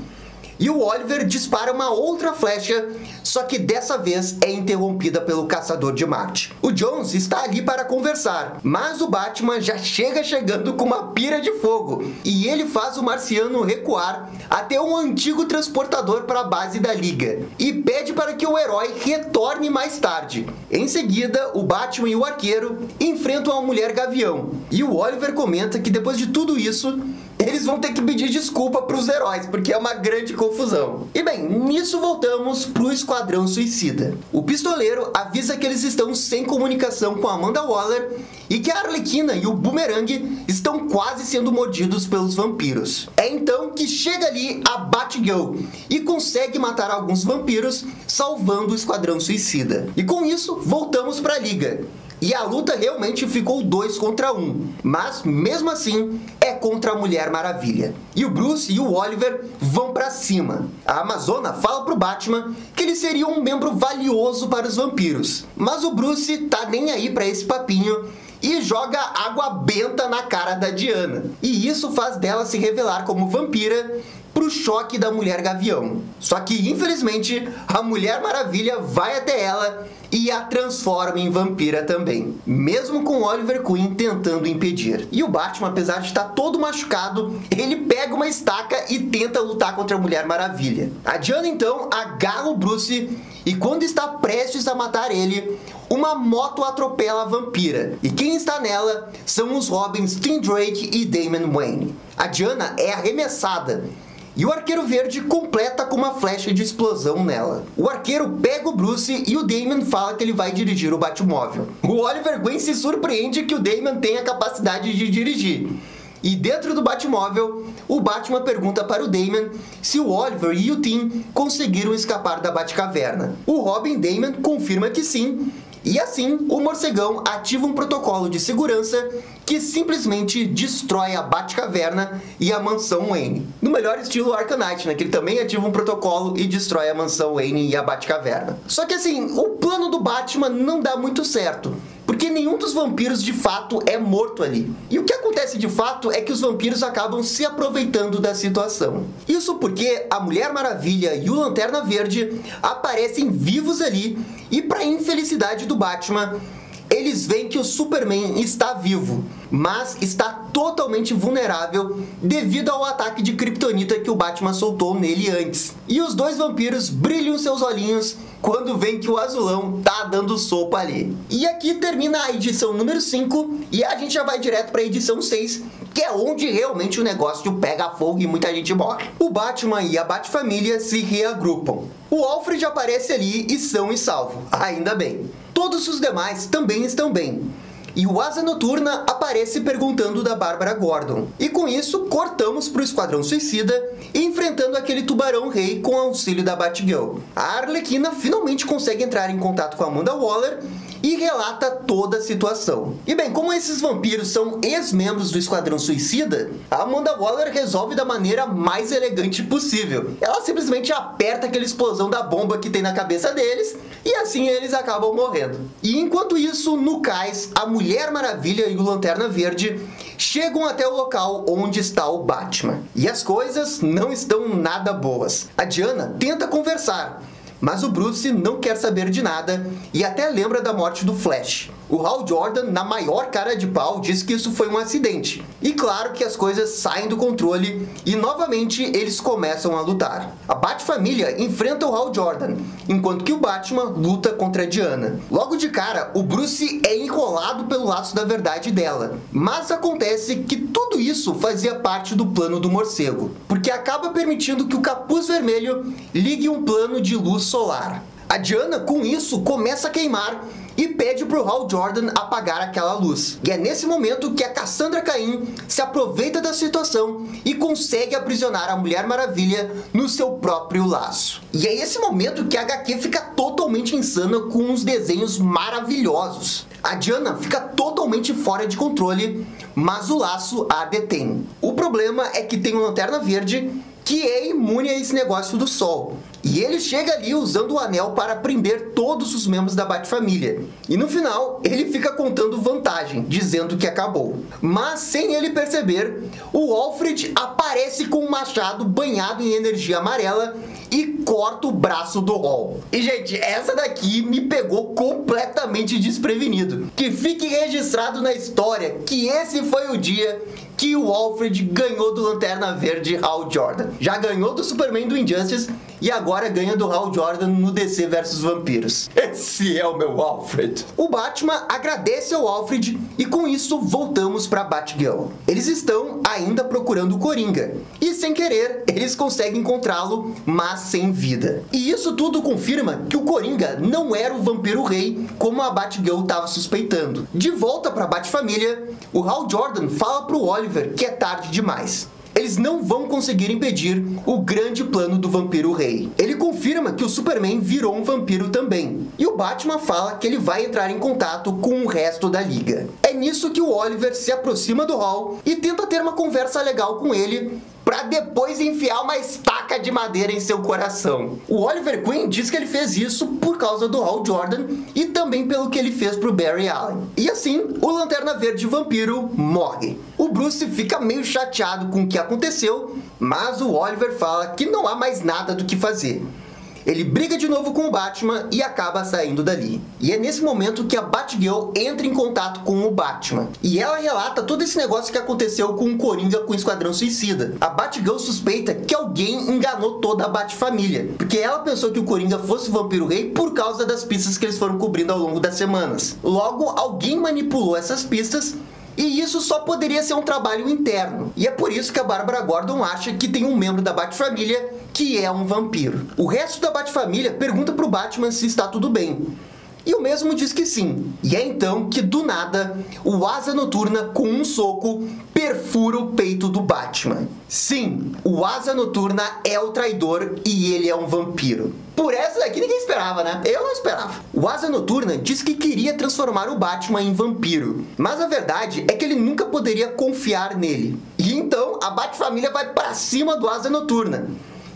E o Oliver dispara uma outra flecha, só que dessa vez é interrompida pelo Caçador de Marte. O Jones está ali para conversar, mas o Batman já chega chegando com uma pira de fogo e ele faz o marciano recuar até um antigo transportador para a base da Liga e pede para que o herói retorne mais tarde. Em seguida, o Batman e o arqueiro enfrentam a mulher gavião e o Oliver comenta que depois de tudo isso, eles vão ter que pedir desculpa para os heróis, porque é uma grande confusão. E bem, nisso voltamos pro Esquadrão Suicida. O pistoleiro avisa que eles estão sem comunicação com Amanda Waller e que a Arlequina e o Boomerang estão quase sendo mordidos pelos vampiros. É então que chega ali a Batgirl e consegue matar alguns vampiros, salvando o Esquadrão Suicida. E com isso, voltamos para a Liga. E a luta realmente ficou dois contra um. Mas, mesmo assim, é contra a Mulher Maravilha. E o Bruce e o Oliver vão para cima. A Amazona fala pro Batman que ele seria um membro valioso para os vampiros. Mas o Bruce tá nem aí para esse papinho e joga água benta na cara da Diana. E isso faz dela se revelar como vampira pro choque da Mulher Gavião. Só que, infelizmente, a Mulher Maravilha vai até ela e a transforma em vampira também, mesmo com Oliver Queen tentando impedir. E o Batman, apesar de estar todo machucado, ele pega uma estaca e tenta lutar contra a Mulher Maravilha. A Diana então agarra o Bruce e quando está prestes a matar ele, uma moto atropela a vampira. E quem está nela são os Robins Tim Drake e Damon Wayne. A Diana é arremessada e o arqueiro verde completa com uma flecha de explosão nela. O arqueiro pega o Bruce e o Damon fala que ele vai dirigir o Batmóvel. O Oliver Queen se surpreende que o Damon tem a capacidade de dirigir. E dentro do Batmóvel, o Batman pergunta para o Damon se o Oliver e o Tim conseguiram escapar da Batcaverna. O Robin Damon confirma que sim, e assim, o morcegão ativa um protocolo de segurança que simplesmente destrói a Batcaverna e a mansão Wayne. No melhor estilo Arcanite, né? Que ele também ativa um protocolo e destrói a mansão Wayne e a Batcaverna. Só que assim, o plano do Batman não dá muito certo porque nenhum dos vampiros de fato é morto ali. E o que acontece de fato é que os vampiros acabam se aproveitando da situação. Isso porque a Mulher Maravilha e o Lanterna Verde aparecem vivos ali e para infelicidade do Batman, eles veem que o Superman está vivo, mas está totalmente vulnerável devido ao ataque de Kryptonita que o Batman soltou nele antes. E os dois vampiros brilham seus olhinhos quando veem que o azulão tá dando sopa ali. E aqui termina a edição número 5 e a gente já vai direto para a edição 6, que é onde realmente o negócio pega fogo e muita gente morre. O Batman e a Batfamília se reagrupam. O Alfred aparece ali e são e salvo, ainda bem. Todos os demais também estão bem. E o Asa Noturna aparece perguntando da Bárbara Gordon. E com isso, cortamos para o Esquadrão Suicida, enfrentando aquele tubarão rei com auxílio da Batgirl. A Arlequina finalmente consegue entrar em contato com Amanda Waller e relata toda a situação. E bem, como esses vampiros são ex-membros do Esquadrão Suicida, a Amanda Waller resolve da maneira mais elegante possível. Ela simplesmente aperta aquela explosão da bomba que tem na cabeça deles e assim eles acabam morrendo. E enquanto isso, no cais, a Mulher Maravilha e o Lanterna Verde chegam até o local onde está o Batman. E as coisas não estão nada boas. A Diana tenta conversar,
Mas o Bruce não quer saber de nada e até lembra da morte do Flash. O Hal Jordan, na maior cara de pau, diz que isso foi um acidente. E claro que as coisas saem do controle e novamente eles começam a lutar. A Bat-família enfrenta o Hal Jordan, enquanto que o Batman luta contra a Diana. Logo de cara, o Bruce é enrolado pelo laço da verdade dela. Mas acontece que tudo isso fazia parte do plano do morcego, porque acaba permitindo que o capuz vermelho ligue um plano de luz solar. A Diana, com isso, começa a queimar e pede pro Hal Jordan apagar aquela luz. E é nesse momento que a Cassandra Cain se aproveita da situação e consegue aprisionar a Mulher Maravilha no seu próprio laço. E é esse momento que a HQ fica totalmente insana com uns desenhos maravilhosos. A Diana fica totalmente fora de controle, mas o laço a detém. O problema é que tem uma lanterna verde que é imune a esse negócio do sol. E ele chega ali usando o anel para prender todos os membros da Bat-família. E no final, ele fica contando vantagem, dizendo que acabou. Mas sem ele perceber, o Alfred aparece com um machado banhado em energia amarela e corta o braço do Hall. E gente, essa daqui me pegou completamente desprevenido. Que fique registrado na história que esse foi o dia que o Alfred ganhou do Lanterna Verde Hal Jordan. Já ganhou do Superman do Injustice e agora ganha do Hal Jordan no DC versus Vampiros. Esse é o meu Alfred. O Batman agradece ao Alfred e com isso voltamos para Batgirl. Eles estão ainda procurando o Coringa e sem querer eles conseguem encontrá-lo, mas sem vida. E isso tudo confirma que o Coringa não era o vampiro rei como a Batgirl estava suspeitando. De volta para Batfamília, o Hal Jordan fala pro Oliver que é tarde demais eles não vão conseguir impedir o grande plano do vampiro rei. Ele confirma que o Superman virou um vampiro também. E o Batman fala que ele vai entrar em contato com o resto da liga. É nisso que o Oliver se aproxima do Hall e tenta ter uma conversa legal com ele para depois enfiar uma estaca de madeira em seu coração. O Oliver Queen diz que ele fez isso por causa do Hal Jordan e também pelo que ele fez pro Barry Allen. E assim, o Lanterna Verde Vampiro morre. O Bruce fica meio chateado com o que aconteceu, mas o Oliver fala que não há mais nada do que fazer. Ele briga de novo com o Batman e acaba saindo dali. E é nesse momento que a Batgirl entra em contato com o Batman. E ela relata todo esse negócio que aconteceu com o Coringa com o Esquadrão Suicida. A Batgirl suspeita que alguém enganou toda a Batfamília, porque ela pensou que o Coringa fosse o Vampiro Rei por causa das pistas que eles foram cobrindo ao longo das semanas. Logo, alguém manipulou essas pistas e isso só poderia ser um trabalho interno. E é por isso que a Bárbara Gordon acha que tem um membro da Bat-família que é um vampiro. O resto da Bat-família pergunta pro Batman se está tudo bem. E o mesmo diz que sim. E é então que, do nada, o Asa Noturna, com um soco, perfura o peito do Batman. Sim, o Asa Noturna é o traidor e ele é um vampiro. Por essa daqui ninguém esperava, né? Eu não esperava. O Asa Noturna diz que queria transformar o Batman em vampiro, mas a verdade é que ele nunca poderia confiar nele. E então a Bat-família vai para cima do Asa Noturna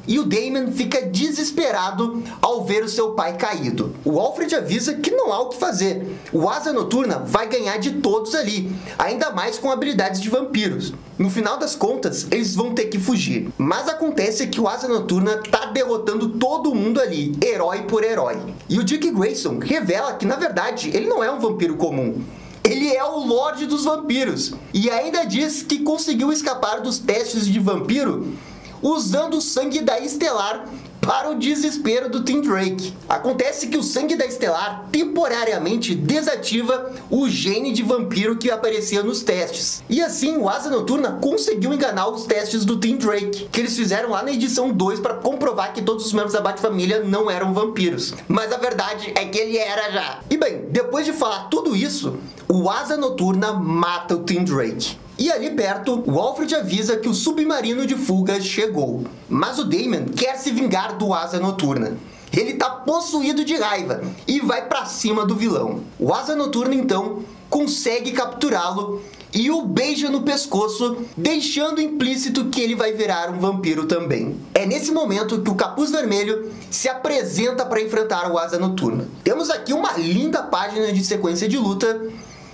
e o Damon fica desesperado ao ver o seu pai caído. O Alfred avisa que não há o que fazer. O Asa Noturna vai ganhar de todos ali, ainda mais com habilidades de vampiros. No final das contas, eles vão ter que fugir. Mas acontece que o Asa Noturna tá derrotando todo mundo ali, herói por herói. E o Dick Grayson revela que, na verdade, ele não é um vampiro comum. Ele é o Lorde dos Vampiros. E ainda diz que conseguiu escapar dos testes de vampiro usando o sangue da Estelar para o desespero do Tim Drake. Acontece que o sangue da Estelar temporariamente desativa o gene de vampiro que aparecia nos testes. E assim, o Asa Noturna conseguiu enganar os testes do Tim Drake, que eles fizeram lá na edição 2 para comprovar que todos os membros da Bat-família não eram vampiros. Mas a verdade é que ele era já. E bem, depois de falar tudo isso, o Asa Noturna mata o Tim Drake. E ali perto, o Alfred avisa que o submarino de fuga chegou. Mas o Damon quer se vingar do Asa Noturna. Ele tá possuído de raiva e vai para cima do vilão. O Asa Noturna então consegue capturá-lo e o beija no pescoço, deixando implícito que ele vai virar um vampiro também. É nesse momento que o Capuz Vermelho se apresenta para enfrentar o Asa Noturna. Temos aqui uma linda página de sequência de luta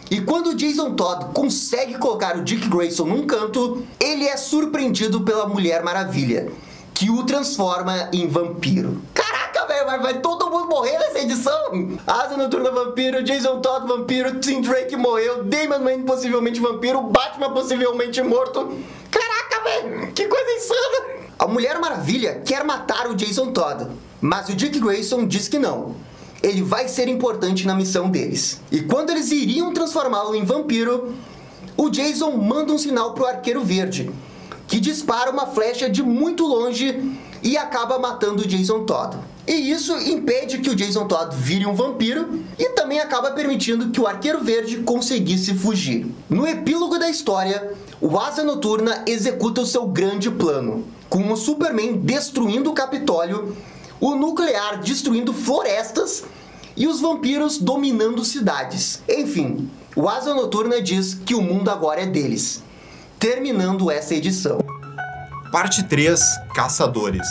e quando Jason Todd consegue colocar o Dick Grayson num canto, ele é surpreendido pela Mulher Maravilha, que o transforma em vampiro. Caraca, velho, vai, vai todo mundo morrer nessa edição. Asa Noturna vampiro, Jason Todd vampiro, Tim Drake morreu, Damon Wayne possivelmente vampiro, Batman possivelmente morto. Caraca, velho, que coisa insana. A Mulher Maravilha quer matar o Jason Todd, mas o Dick Grayson diz que não. Ele vai ser importante na missão deles. E quando eles iriam transformá-lo em vampiro, o Jason manda um sinal pro Arqueiro Verde, que dispara uma flecha de muito longe e acaba matando o Jason Todd. E isso impede que o Jason Todd vire um vampiro e também acaba permitindo que o Arqueiro Verde conseguisse fugir. No epílogo da história, o Asa Noturna executa o seu grande plano, com o Superman destruindo o Capitólio, o Nuclear destruindo florestas e os vampiros dominando cidades. Enfim, o Asa Noturna diz que o mundo agora é deles. Terminando essa edição.
Parte 3 Caçadores.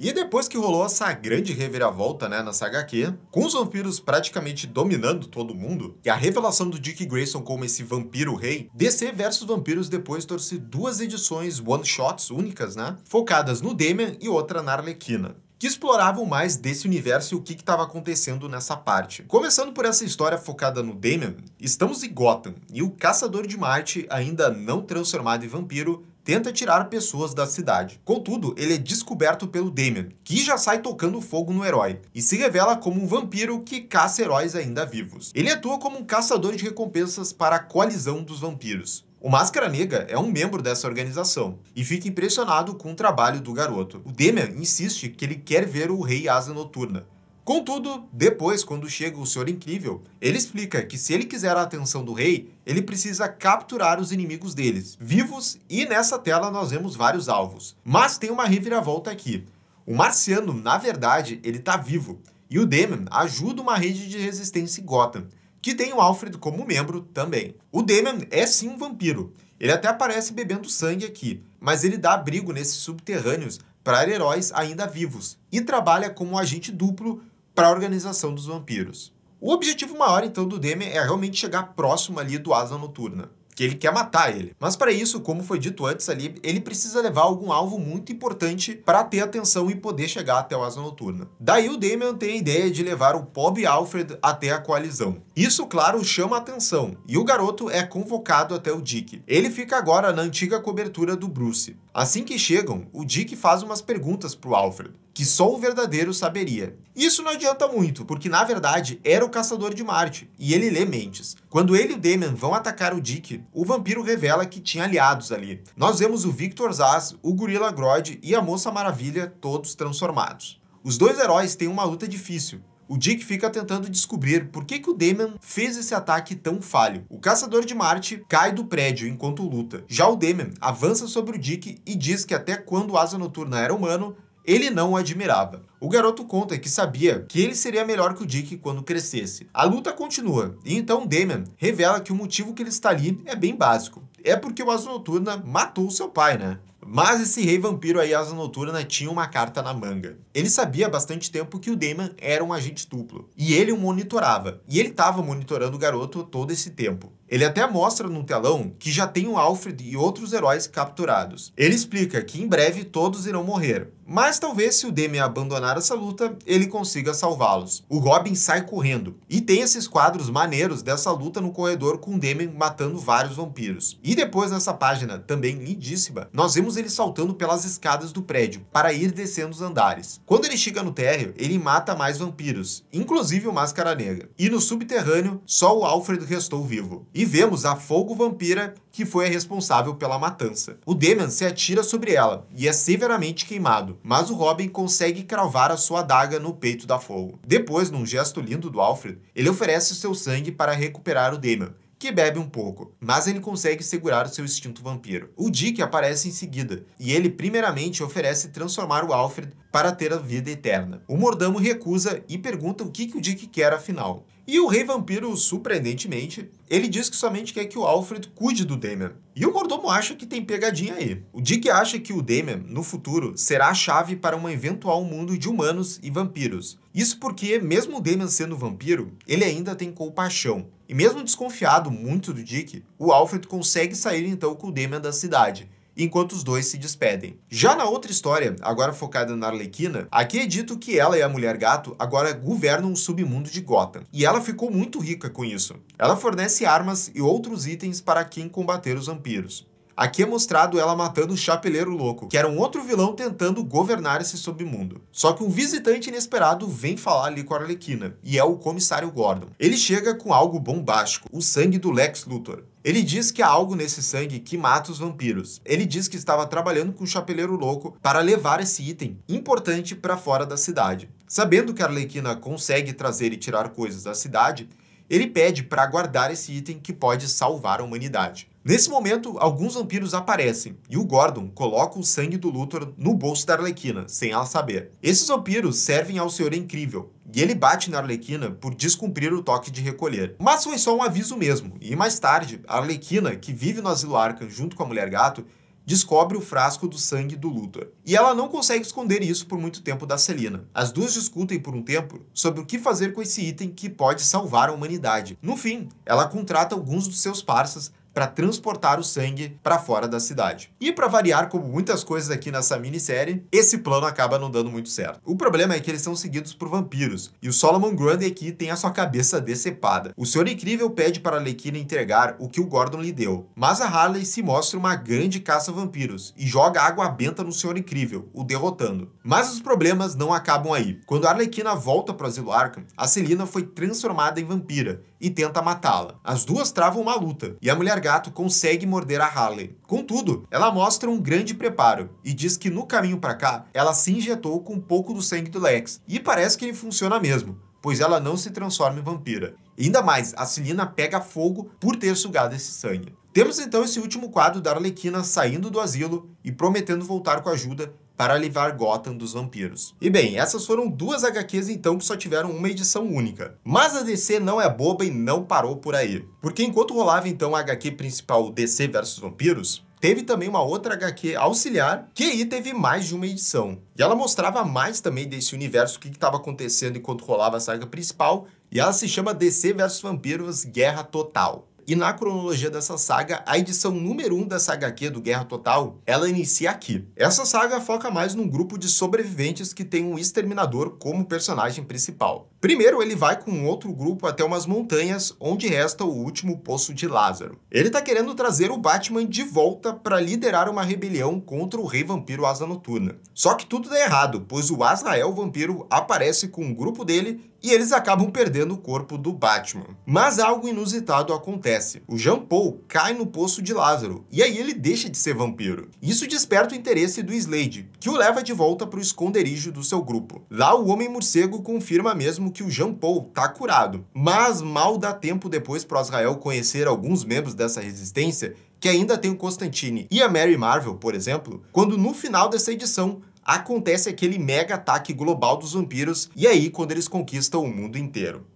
E depois que rolou essa grande reviravolta, né, na saga Q, com os vampiros praticamente dominando todo mundo, e a revelação do Dick Grayson como esse vampiro rei, DC versus Vampiros depois trouxe duas edições one-shots únicas, né, focadas no Damian e outra na Arlequina que exploravam mais desse universo e o que estava acontecendo nessa parte. Começando por essa história focada no Damian, estamos em Gotham e o Caçador de Marte, ainda não transformado em vampiro, tenta tirar pessoas da cidade. Contudo, ele é descoberto pelo Damian, que já sai tocando fogo no herói, e se revela como um vampiro que caça heróis ainda vivos. Ele atua como um caçador de recompensas para a coalizão dos vampiros. O Máscara Negra é um membro dessa organização e fica impressionado com o trabalho do garoto. O Damian insiste que ele quer ver o Rei Asa Noturna, Contudo, depois, quando chega o Senhor Incrível, ele explica que se ele quiser a atenção do rei, ele precisa capturar os inimigos deles, vivos, e nessa tela nós vemos vários alvos. Mas tem uma reviravolta aqui. O Marciano, na verdade, ele tá vivo, e o Demon ajuda uma rede de resistência em Gotham, que tem o Alfred como membro também. O Demon é sim um vampiro. Ele até aparece bebendo sangue aqui, mas ele dá abrigo nesses subterrâneos para heróis ainda vivos e trabalha como agente duplo para a organização dos vampiros. O objetivo maior então do Demian é realmente chegar próximo ali do Asa Noturna que ele quer matar ele. Mas para isso, como foi dito antes ali, ele precisa levar algum alvo muito importante para ter atenção e poder chegar até o Asa Noturna. Daí o Damian tem a ideia de levar o pobre Alfred até a coalizão. Isso, claro, chama a atenção, e o garoto é convocado até o Dick. Ele fica agora na antiga cobertura do Bruce. Assim que chegam, o Dick faz umas perguntas pro Alfred que só o verdadeiro saberia. Isso não adianta muito, porque na verdade era o caçador de Marte, e ele lê mentes. Quando ele e o Damian vão atacar o Dick, o vampiro revela que tinha aliados ali. Nós vemos o Victor Zaz, o Gorilla Grodd e a Moça Maravilha todos transformados. Os dois heróis têm uma luta difícil, o Dick fica tentando descobrir por que, que o Damian fez esse ataque tão falho. O caçador de Marte cai do prédio enquanto luta. Já o Damian avança sobre o Dick e diz que até quando o Asa Noturna era humano, ele não o admirava. O garoto conta que sabia que ele seria melhor que o Dick quando crescesse. A luta continua, e então Damon revela que o motivo que ele está ali é bem básico. É porque o Asa Noturna matou seu pai, né? Mas esse rei vampiro aí, Asa Noturna, tinha uma carta na manga. Ele sabia há bastante tempo que o Damon era um agente duplo. E ele o monitorava. E ele estava monitorando o garoto todo esse tempo. Ele até mostra no telão que já tem o Alfred e outros heróis capturados. Ele explica que em breve todos irão morrer, mas talvez se o Demian abandonar essa luta, ele consiga salvá-los. O Robin sai correndo e tem esses quadros maneiros dessa luta no corredor com o Demian matando vários vampiros. E depois nessa página, também lindíssima, nós vemos ele saltando pelas escadas do prédio para ir descendo os andares. Quando ele chega no térreo, ele mata mais vampiros, inclusive o Máscara Negra. E no subterrâneo, só o Alfred restou vivo e vemos a Fogo Vampira, que foi a responsável pela matança. O Damian se atira sobre ela e é severamente queimado, mas o Robin consegue cravar a sua adaga no peito da Fogo. Depois, num gesto lindo do Alfred, ele oferece seu sangue para recuperar o Damian, que bebe um pouco, mas ele consegue segurar o seu instinto vampiro. O Dick aparece em seguida, e ele primeiramente oferece transformar o Alfred para ter a vida eterna. O Mordomo recusa e pergunta o que, que o Dick quer afinal. E o Rei Vampiro, surpreendentemente, ele diz que somente quer que o Alfred cuide do Damian. E o Mordomo acha que tem pegadinha aí. O Dick acha que o Damian, no futuro, será a chave para um eventual mundo de humanos e vampiros. Isso porque, mesmo o Damian sendo vampiro, ele ainda tem compaixão. E mesmo desconfiado muito do Dick, o Alfred consegue sair então com o Damian da cidade enquanto os dois se despedem. Já na outra história, agora focada na Arlequina, aqui é dito que ela e a Mulher Gato agora governam o submundo de Gotham, e ela ficou muito rica com isso. Ela fornece armas e outros itens para quem combater os vampiros. Aqui é mostrado ela matando o Chapeleiro Louco, que era um outro vilão tentando governar esse submundo. Só que um visitante inesperado vem falar ali com a Arlequina, e é o Comissário Gordon. Ele chega com algo bombástico, o sangue do Lex Luthor. Ele diz que há algo nesse sangue que mata os vampiros. Ele diz que estava trabalhando com o Chapeleiro Louco para levar esse item importante para fora da cidade. Sabendo que a Arlequina consegue trazer e tirar coisas da cidade, ele pede para guardar esse item que pode salvar a humanidade. Nesse momento, alguns vampiros aparecem e o Gordon coloca o sangue do Luthor no bolso da Arlequina, sem ela saber. Esses vampiros servem ao Senhor Incrível e ele bate na Arlequina por descumprir o toque de recolher. Mas foi só um aviso mesmo, e mais tarde, a Arlequina, que vive no Asilo Arkham junto com a Mulher Gato, descobre o frasco do sangue do Luthor. E ela não consegue esconder isso por muito tempo da Selina. As duas discutem por um tempo sobre o que fazer com esse item que pode salvar a humanidade. No fim, ela contrata alguns dos seus parceiros para transportar o sangue para fora da cidade. E para variar, como muitas coisas aqui nessa minissérie, esse plano acaba não dando muito certo. O problema é que eles são seguidos por vampiros, e o Solomon Grundy aqui tem a sua cabeça decepada. O Senhor Incrível pede para a Arlequina entregar o que o Gordon lhe deu, mas a Harley se mostra uma grande caça vampiros e joga água benta no Senhor Incrível, o derrotando. Mas os problemas não acabam aí. Quando a Arlequina volta para o Asilo Arkham, a Celina foi transformada em vampira e tenta matá-la. As duas travam uma luta, e a mulher gato consegue morder a Harley. Contudo, ela mostra um grande preparo e diz que no caminho para cá, ela se injetou com um pouco do sangue do Lex, e parece que ele funciona mesmo, pois ela não se transforma em vampira. Ainda mais, a Celina pega fogo por ter sugado esse sangue. Temos então esse último quadro da Arlequina saindo do asilo e prometendo voltar com ajuda para livrar Gotham dos vampiros. E bem, essas foram duas HQs então que só tiveram uma edição única. Mas a DC não é boba e não parou por aí. Porque enquanto rolava então a HQ principal DC vs Vampiros, teve também uma outra HQ auxiliar, que aí teve mais de uma edição. E ela mostrava mais também desse universo, o que estava acontecendo enquanto rolava a saga principal, e ela se chama DC vs Vampiros Guerra Total. E na cronologia dessa saga, a edição número 1 dessa HQ do Guerra Total, ela inicia aqui. Essa saga foca mais num grupo de sobreviventes que tem um exterminador como personagem principal. Primeiro, ele vai com outro grupo até umas montanhas onde resta o último poço de Lázaro. Ele tá querendo trazer o Batman de volta para liderar uma rebelião contra o Rei Vampiro Asa Noturna. Só que tudo dá errado, pois o Azrael Vampiro aparece com um grupo dele e eles acabam perdendo o corpo do Batman. Mas algo inusitado acontece. O Jean Paul cai no poço de Lázaro e aí ele deixa de ser vampiro. Isso desperta o interesse do Slade, que o leva de volta para o esconderijo do seu grupo. Lá o Homem Morcego confirma mesmo que o Jean Paul tá curado, mas mal dá tempo depois para Azrael conhecer alguns membros dessa resistência que ainda tem o Constantine e a Mary Marvel, por exemplo, quando no final dessa edição acontece aquele mega ataque global dos vampiros e aí quando eles conquistam o mundo inteiro.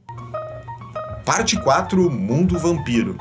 Parte 4 Mundo Vampiro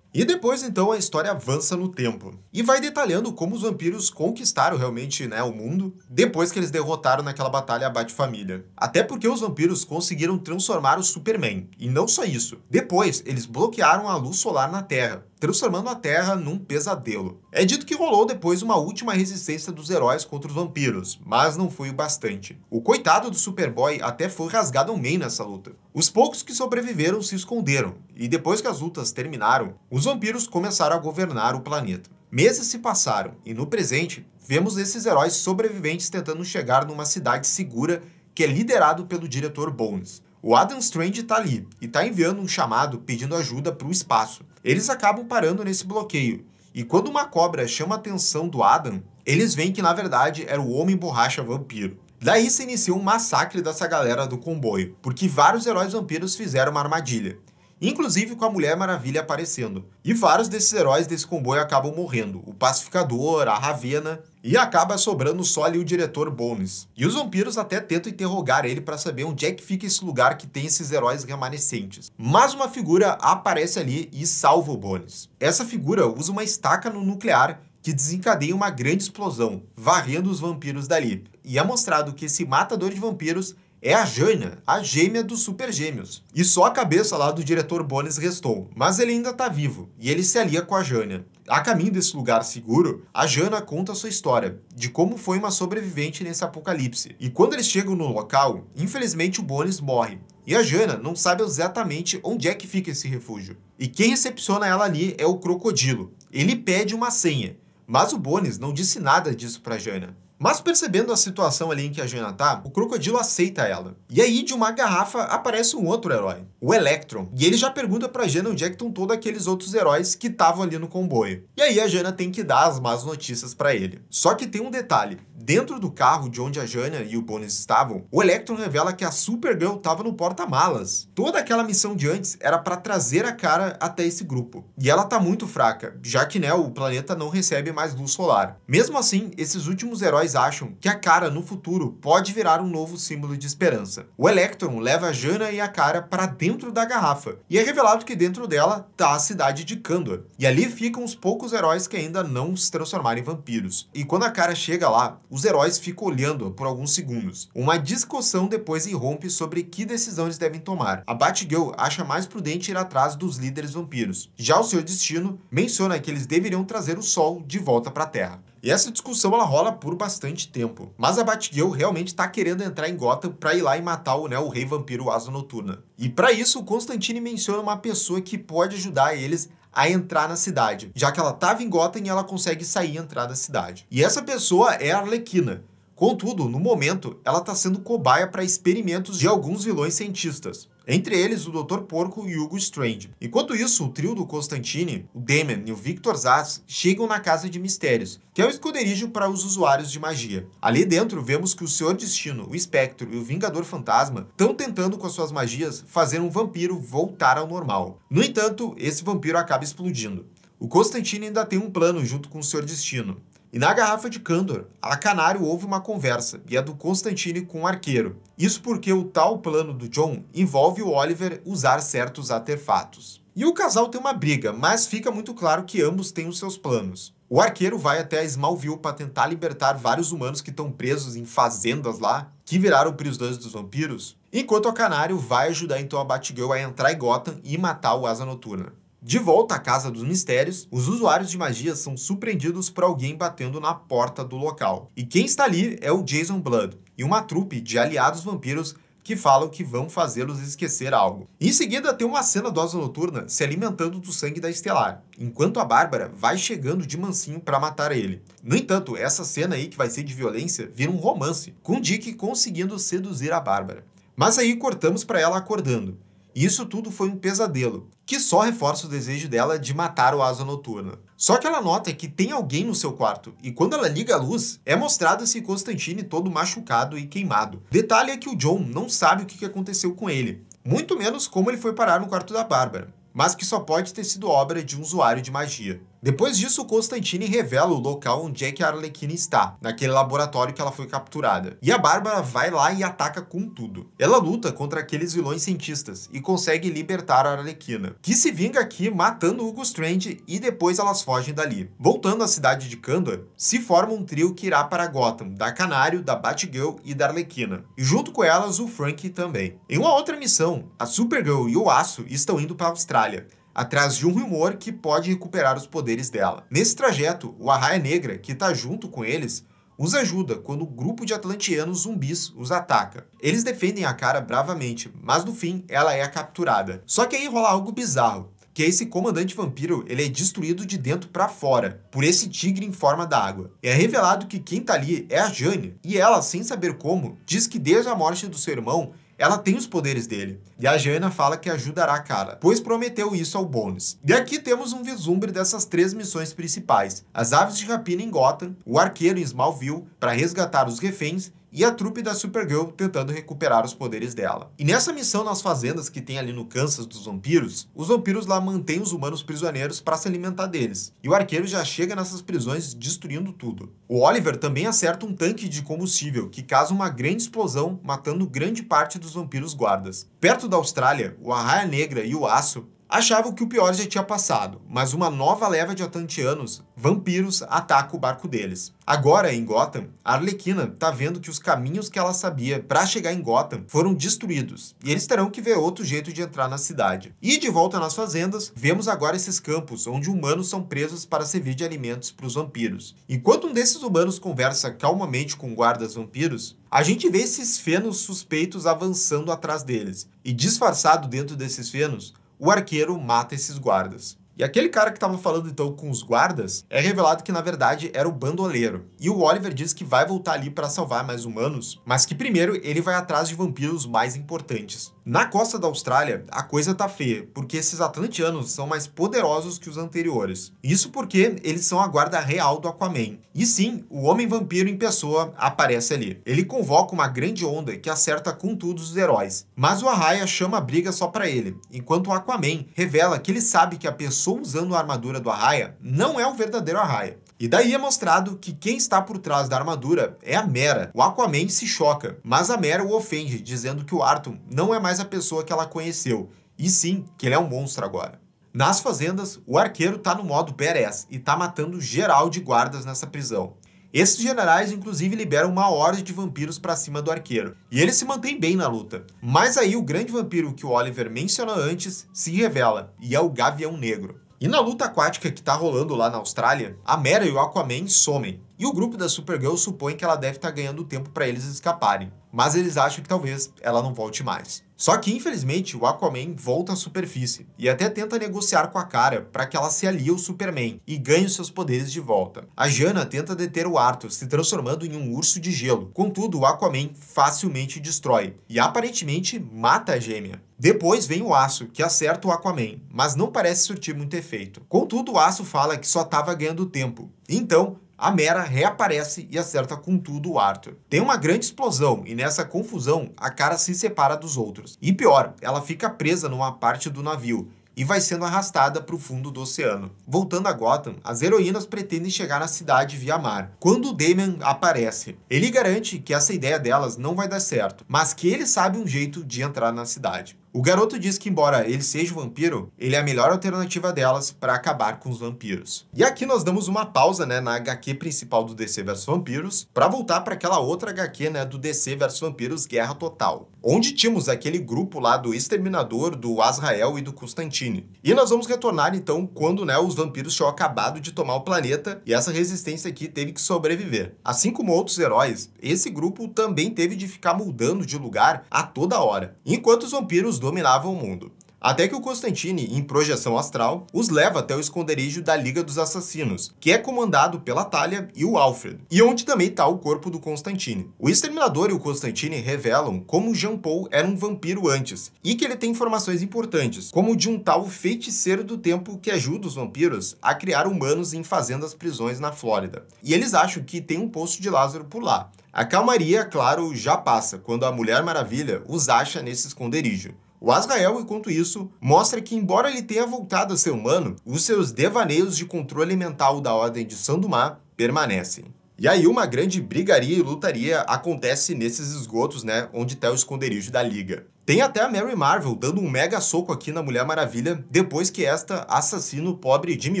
e depois, então, a história avança no tempo e vai detalhando como os vampiros conquistaram realmente né, o mundo depois que eles derrotaram naquela batalha a Bat-Família. Até porque os vampiros conseguiram transformar o Superman. E não só isso. Depois, eles bloquearam a luz solar na Terra, transformando a Terra num pesadelo. É dito que rolou depois uma última resistência dos heróis contra os vampiros, mas não foi o bastante. O coitado do Superboy até foi rasgado ao meio nessa luta. Os poucos que sobreviveram se esconderam, e depois que as lutas terminaram, os vampiros começaram a governar o planeta. Meses se passaram, e no presente, vemos esses heróis sobreviventes tentando chegar numa cidade segura que é liderado pelo diretor Bones. O Adam Strange está ali e está enviando um chamado pedindo ajuda para o espaço. Eles acabam parando nesse bloqueio. E quando uma cobra chama a atenção do Adam, eles veem que na verdade era o Homem Borracha Vampiro. Daí se inicia um massacre dessa galera do comboio, porque vários heróis vampiros fizeram uma armadilha inclusive com a Mulher Maravilha aparecendo. E vários desses heróis desse comboio acabam morrendo: o Pacificador, a Ravena, e acaba sobrando só ali o diretor Bones. E os vampiros até tentam interrogar ele para saber onde é que fica esse lugar que tem esses heróis remanescentes. Mas uma figura aparece ali e salva o Bones. Essa figura usa uma estaca no nuclear que desencadeia uma grande explosão, varrendo os vampiros dali. E é mostrado que esse matador de vampiros é a Jânia, a gêmea dos Super Gêmeos. E só a cabeça lá do diretor Bones restou, mas ele ainda tá vivo, e ele se alia com a Jânia. A caminho desse lugar seguro, a Jana conta sua história, de como foi uma sobrevivente nesse apocalipse. E quando eles chegam no local, infelizmente o Bones morre. E a Jana não sabe exatamente onde é que fica esse refúgio. E quem recepciona ela ali é o Crocodilo. Ele pede uma senha, mas o Bones não disse nada disso para Jana. Mas percebendo a situação ali em que a Jana tá, o crocodilo aceita ela. E aí, de uma garrafa, aparece um outro herói, o Electron. E ele já pergunta pra Jana onde é que estão todos aqueles outros heróis que estavam ali no comboio. E aí a Jana tem que dar as más notícias para ele. Só que tem um detalhe. Dentro do carro de onde a Jana e o Bones estavam, o Electron revela que a Supergirl estava no porta-malas. Toda aquela missão de antes era para trazer a cara até esse grupo. E ela tá muito fraca, já que né, o planeta não recebe mais luz solar. Mesmo assim, esses últimos heróis acham que a cara no futuro pode virar um novo símbolo de esperança. O Electron leva a Jana e a cara para dentro da garrafa, e é revelado que dentro dela tá a cidade de Kandor. E ali ficam os poucos heróis que ainda não se transformaram em vampiros. E quando a cara chega lá, os heróis ficam olhando por alguns segundos. Uma discussão depois irrompe sobre que decisão eles devem tomar. A Batgirl acha mais prudente ir atrás dos líderes vampiros. Já o seu destino menciona que eles deveriam trazer o Sol de volta para a Terra. E essa discussão ela rola por bastante tempo. Mas a Batgirl realmente está querendo entrar em Gotham para ir lá e matar o, né, o Rei Vampiro Asa Noturna. E para isso, o Constantine menciona uma pessoa que pode ajudar eles a entrar na cidade, já que ela estava em Gotham e ela consegue sair e entrar da cidade. E essa pessoa é a Arlequina. Contudo, no momento, ela está sendo cobaia para experimentos de alguns vilões cientistas. Entre eles, o Dr. Porco e Hugo Strange. Enquanto isso, o trio do Constantine, o Damon e o Victor Zaz, chegam na Casa de Mistérios, que é o esconderijo para os usuários de magia. Ali dentro, vemos que o Senhor Destino, o Espectro e o Vingador Fantasma estão tentando com as suas magias fazer um vampiro voltar ao normal. No entanto, esse vampiro acaba explodindo. O Constantine ainda tem um plano junto com o Senhor Destino. E na garrafa de Candor, a Canário houve uma conversa, e é do Constantine com o arqueiro. Isso porque o tal plano do John envolve o Oliver usar certos artefatos. E o casal tem uma briga, mas fica muito claro que ambos têm os seus planos. O arqueiro vai até a Smallville para tentar libertar vários humanos que estão presos em fazendas lá, que viraram prisioneiros dos vampiros, enquanto o Canário vai ajudar então a Batgirl a entrar em Gotham e matar o Asa Noturna. De volta à Casa dos Mistérios, os usuários de magia são surpreendidos por alguém batendo na porta do local. E quem está ali é o Jason Blood e uma trupe de aliados vampiros que falam que vão fazê-los esquecer algo. Em seguida, tem uma cena do Asa Noturna se alimentando do sangue da Estelar, enquanto a Bárbara vai chegando de mansinho para matar ele. No entanto, essa cena aí que vai ser de violência vira um romance, com Dick conseguindo seduzir a Bárbara. Mas aí cortamos para ela acordando. Isso tudo foi um pesadelo, que só reforça o desejo dela de matar o Asa Noturna. Só que ela nota que tem alguém no seu quarto, e quando ela liga a luz, é mostrado esse Constantine todo machucado e queimado. Detalhe é que o John não sabe o que aconteceu com ele, muito menos como ele foi parar no quarto da Bárbara mas que só pode ter sido obra de um usuário de magia. Depois disso, Constantine revela o local onde é que a Arlequina está, naquele laboratório que ela foi capturada. E a Bárbara vai lá e ataca com tudo. Ela luta contra aqueles vilões cientistas e consegue libertar a Arlequina, que se vinga aqui matando Hugo Strange e depois elas fogem dali. Voltando à cidade de Kandor, se forma um trio que irá para Gotham, da Canário, da Batgirl e da Arlequina. E junto com elas, o Frank também. Em uma outra missão, a Supergirl e o Aço estão indo para a Austrália atrás de um rumor que pode recuperar os poderes dela. Nesse trajeto, o Arraia Negra, que está junto com eles, os ajuda quando o grupo de atlantianos zumbis os ataca. Eles defendem a cara bravamente, mas no fim ela é capturada. Só que aí rola algo bizarro, que esse comandante vampiro ele é destruído de dentro para fora por esse tigre em forma d'água. É revelado que quem tá ali é a Jane, e ela, sem saber como, diz que desde a morte do seu irmão ela tem os poderes dele. E a Jana fala que ajudará a cara, pois prometeu isso ao Bones. E aqui temos um vislumbre dessas três missões principais: as aves de rapina em Gotham, o arqueiro em Smallville para resgatar os reféns e a trupe da Supergirl tentando recuperar os poderes dela. E nessa missão nas fazendas que tem ali no Kansas dos vampiros, os vampiros lá mantêm os humanos prisioneiros para se alimentar deles. E o arqueiro já chega nessas prisões destruindo tudo. O Oliver também acerta um tanque de combustível que causa uma grande explosão, matando grande parte dos vampiros guardas. Perto da Austrália, o Arraia Negra e o Aço achavam que o pior já tinha passado, mas uma nova leva de atlanteanos, vampiros, ataca o barco deles. Agora, em Gotham, a Arlequina tá vendo que os caminhos que ela sabia para chegar em Gotham foram destruídos, e eles terão que ver outro jeito de entrar na cidade. E de volta nas fazendas, vemos agora esses campos onde humanos são presos para servir de alimentos para os vampiros. Enquanto um desses humanos conversa calmamente com guardas vampiros, a gente vê esses fenos suspeitos avançando atrás deles, e disfarçado dentro desses fenos, o arqueiro mata esses guardas. E aquele cara que estava falando então com os guardas é revelado que na verdade era o bandoleiro. E o Oliver diz que vai voltar ali para salvar mais humanos, mas que primeiro ele vai atrás de vampiros mais importantes. Na costa da Austrália, a coisa tá feia, porque esses atlantianos são mais poderosos que os anteriores. Isso porque eles são a guarda real do Aquaman. E sim, o homem vampiro em pessoa aparece ali. Ele convoca uma grande onda que acerta com tudo os heróis. Mas o Arraia chama a briga só para ele, enquanto o Aquaman revela que ele sabe que a pessoa usando a armadura do Arraia não é o verdadeiro Arraia. E daí é mostrado que quem está por trás da armadura é a Mera. O Aquaman se choca, mas a Mera o ofende, dizendo que o Arthur não é mais a pessoa que ela conheceu, e sim que ele é um monstro agora. Nas fazendas, o arqueiro tá no modo badass e tá matando geral de guardas nessa prisão. Esses generais, inclusive, liberam uma horda de vampiros para cima do arqueiro. E ele se mantém bem na luta. Mas aí o grande vampiro que o Oliver mencionou antes se revela, e é o Gavião Negro. E na luta aquática que tá rolando lá na Austrália, a Mera e o Aquaman somem. E o grupo da Supergirl supõe que ela deve estar tá ganhando tempo para eles escaparem. Mas eles acham que talvez ela não volte mais. Só que, infelizmente, o Aquaman volta à superfície e até tenta negociar com a cara para que ela se alie ao Superman e ganhe os seus poderes de volta. A Jana tenta deter o Arthur, se transformando em um urso de gelo. Contudo, o Aquaman facilmente destrói e aparentemente mata a gêmea. Depois vem o Aço, que acerta o Aquaman, mas não parece surtir muito efeito. Contudo, o Aço fala que só estava ganhando tempo. Então, a Mera reaparece e acerta com tudo o Arthur. Tem uma grande explosão e nessa confusão a cara se separa dos outros. E pior, ela fica presa numa parte do navio e vai sendo arrastada para o fundo do oceano. Voltando a Gotham, as heroínas pretendem chegar na cidade via mar. Quando o Damian aparece, ele garante que essa ideia delas não vai dar certo, mas que ele sabe um jeito de entrar na cidade. O garoto diz que, embora ele seja um vampiro, ele é a melhor alternativa delas para acabar com os vampiros. E aqui nós damos uma pausa né, na HQ principal do DC vs Vampiros para voltar para aquela outra HQ né, do DC vs Vampiros Guerra Total, onde tínhamos aquele grupo lá do Exterminador, do Azrael e do Constantine. E nós vamos retornar então quando né, os vampiros tinham acabado de tomar o planeta e essa resistência aqui teve que sobreviver. Assim como outros heróis, esse grupo também teve de ficar mudando de lugar a toda hora, enquanto os vampiros dominavam o mundo. Até que o Constantine, em projeção astral, os leva até o esconderijo da Liga dos Assassinos, que é comandado pela Talia e o Alfred, e onde também está o corpo do Constantine. O Exterminador e o Constantine revelam como Jean Paul era um vampiro antes, e que ele tem informações importantes, como de um tal feiticeiro do tempo que ajuda os vampiros a criar humanos em fazendas prisões na Flórida. E eles acham que tem um poço de Lázaro por lá. A calmaria, claro, já passa quando a Mulher Maravilha os acha nesse esconderijo. O Azrael, enquanto isso, mostra que, embora ele tenha voltado a ser humano, os seus devaneios de controle mental da Ordem de Sandumar permanecem. E aí uma grande brigaria e lutaria acontece nesses esgotos, né, onde está o esconderijo da Liga. Tem até a Mary Marvel dando um mega soco aqui na Mulher Maravilha depois que esta assassina o pobre Jimmy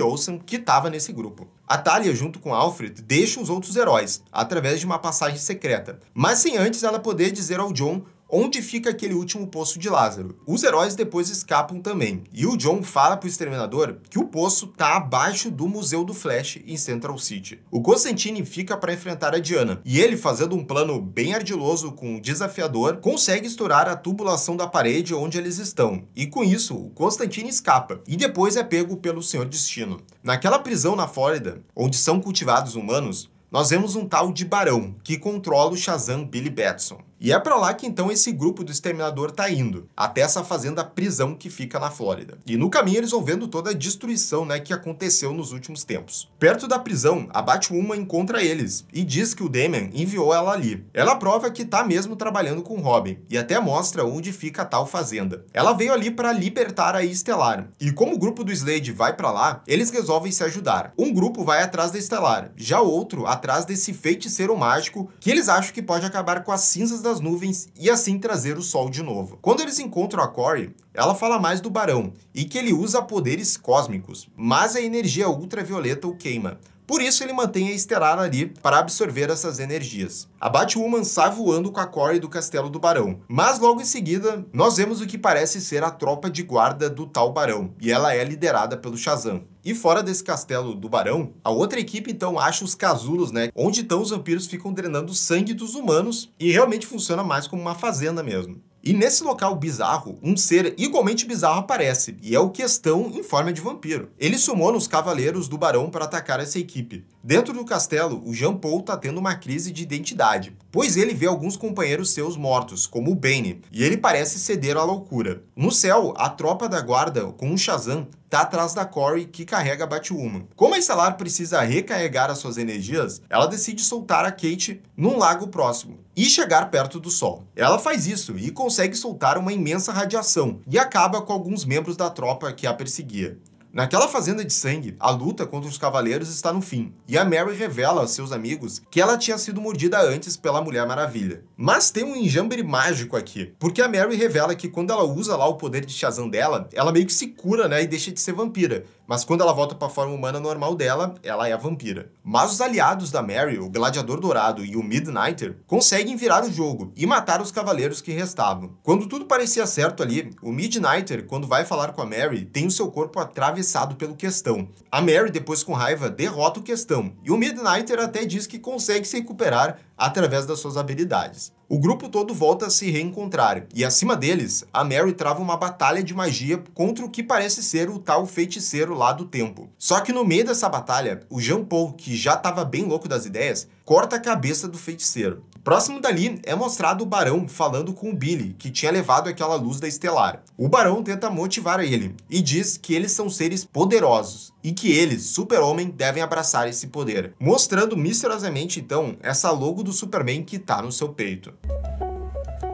Olsen que estava nesse grupo. A Talia, junto com Alfred, deixa os outros heróis, através de uma passagem secreta, mas sem antes ela poder dizer ao John onde fica aquele último poço de Lázaro. Os heróis depois escapam também, e o John fala pro Exterminador que o poço tá abaixo do Museu do Flash em Central City. O Constantine fica para enfrentar a Diana, e ele, fazendo um plano bem ardiloso com o desafiador, consegue estourar a tubulação da parede onde eles estão, e com isso o Constantine escapa, e depois é pego pelo Senhor Destino. Naquela prisão na Flórida, onde são cultivados humanos, nós vemos um tal de Barão, que controla o Shazam Billy Batson. E é para lá que então esse grupo do exterminador tá indo, até essa fazenda prisão que fica na Flórida. E no caminho eles vão vendo toda a destruição, né, que aconteceu nos últimos tempos. Perto da prisão, a Batwoman encontra eles e diz que o Damian enviou ela ali. Ela prova que tá mesmo trabalhando com Robin e até mostra onde fica a tal fazenda. Ela veio ali para libertar a Estelar. E como o grupo do Slade vai para lá, eles resolvem se ajudar. Um grupo vai atrás da Estelar, já outro atrás desse feiticeiro mágico que eles acham que pode acabar com as cinzas da das nuvens e assim trazer o sol de novo. Quando eles encontram a Corey, ela fala mais do Barão e que ele usa poderes cósmicos, mas a energia ultravioleta o queima. Por isso ele mantém a Estelar ali para absorver essas energias. A Batwoman sai voando com a Corey do castelo do Barão, mas logo em seguida nós vemos o que parece ser a tropa de guarda do tal Barão, e ela é liderada pelo Shazam. E fora desse castelo do Barão, a outra equipe então acha os casulos, né? Onde então os vampiros ficam drenando sangue dos humanos e realmente funciona mais como uma fazenda mesmo. E nesse local bizarro, um ser igualmente bizarro aparece, e é o Questão em forma de vampiro. Ele sumou nos Cavaleiros do Barão para atacar essa equipe. Dentro do castelo, o Jean Paul está tendo uma crise de identidade, pois ele vê alguns companheiros seus mortos, como o Bane, e ele parece ceder à loucura. No céu, a tropa da guarda, com o Shazam, tá atrás da Corey que carrega a Batwoman. Como a Estelar precisa recarregar as suas energias, ela decide soltar a Kate num lago próximo e chegar perto do Sol. Ela faz isso e consegue soltar uma imensa radiação e acaba com alguns membros da tropa que a perseguia. Naquela fazenda de sangue, a luta contra os cavaleiros está no fim, e a Mary revela aos seus amigos que ela tinha sido mordida antes pela Mulher Maravilha. Mas tem um enjambre mágico aqui, porque a Mary revela que quando ela usa lá o poder de Shazam dela, ela meio que se cura, né, e deixa de ser vampira. Mas quando ela volta para a forma humana normal dela, ela é a vampira. Mas os aliados da Mary, o Gladiador Dourado e o Midnighter, conseguem virar o jogo e matar os cavaleiros que restavam. Quando tudo parecia certo ali, o Midnighter, quando vai falar com a Mary, tem o seu corpo atravessado pelo Questão. A Mary, depois com raiva, derrota o Questão, e o Midnighter até diz que consegue se recuperar através das suas habilidades. O grupo todo volta a se reencontrar, e acima deles, a Mary trava uma batalha de magia contra o que parece ser o tal feiticeiro lá do tempo. Só que no meio dessa batalha, o Jean Paul, que já estava bem louco das ideias, corta a cabeça do feiticeiro. Próximo dali é mostrado o Barão falando com o Billy, que tinha levado aquela luz da Estelar. O Barão tenta motivar ele e diz que eles são seres poderosos e que eles, Super-Homem, devem abraçar esse poder, mostrando misteriosamente então essa logo do Superman que tá no seu peito.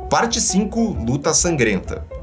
Parte 5 Luta Sangrenta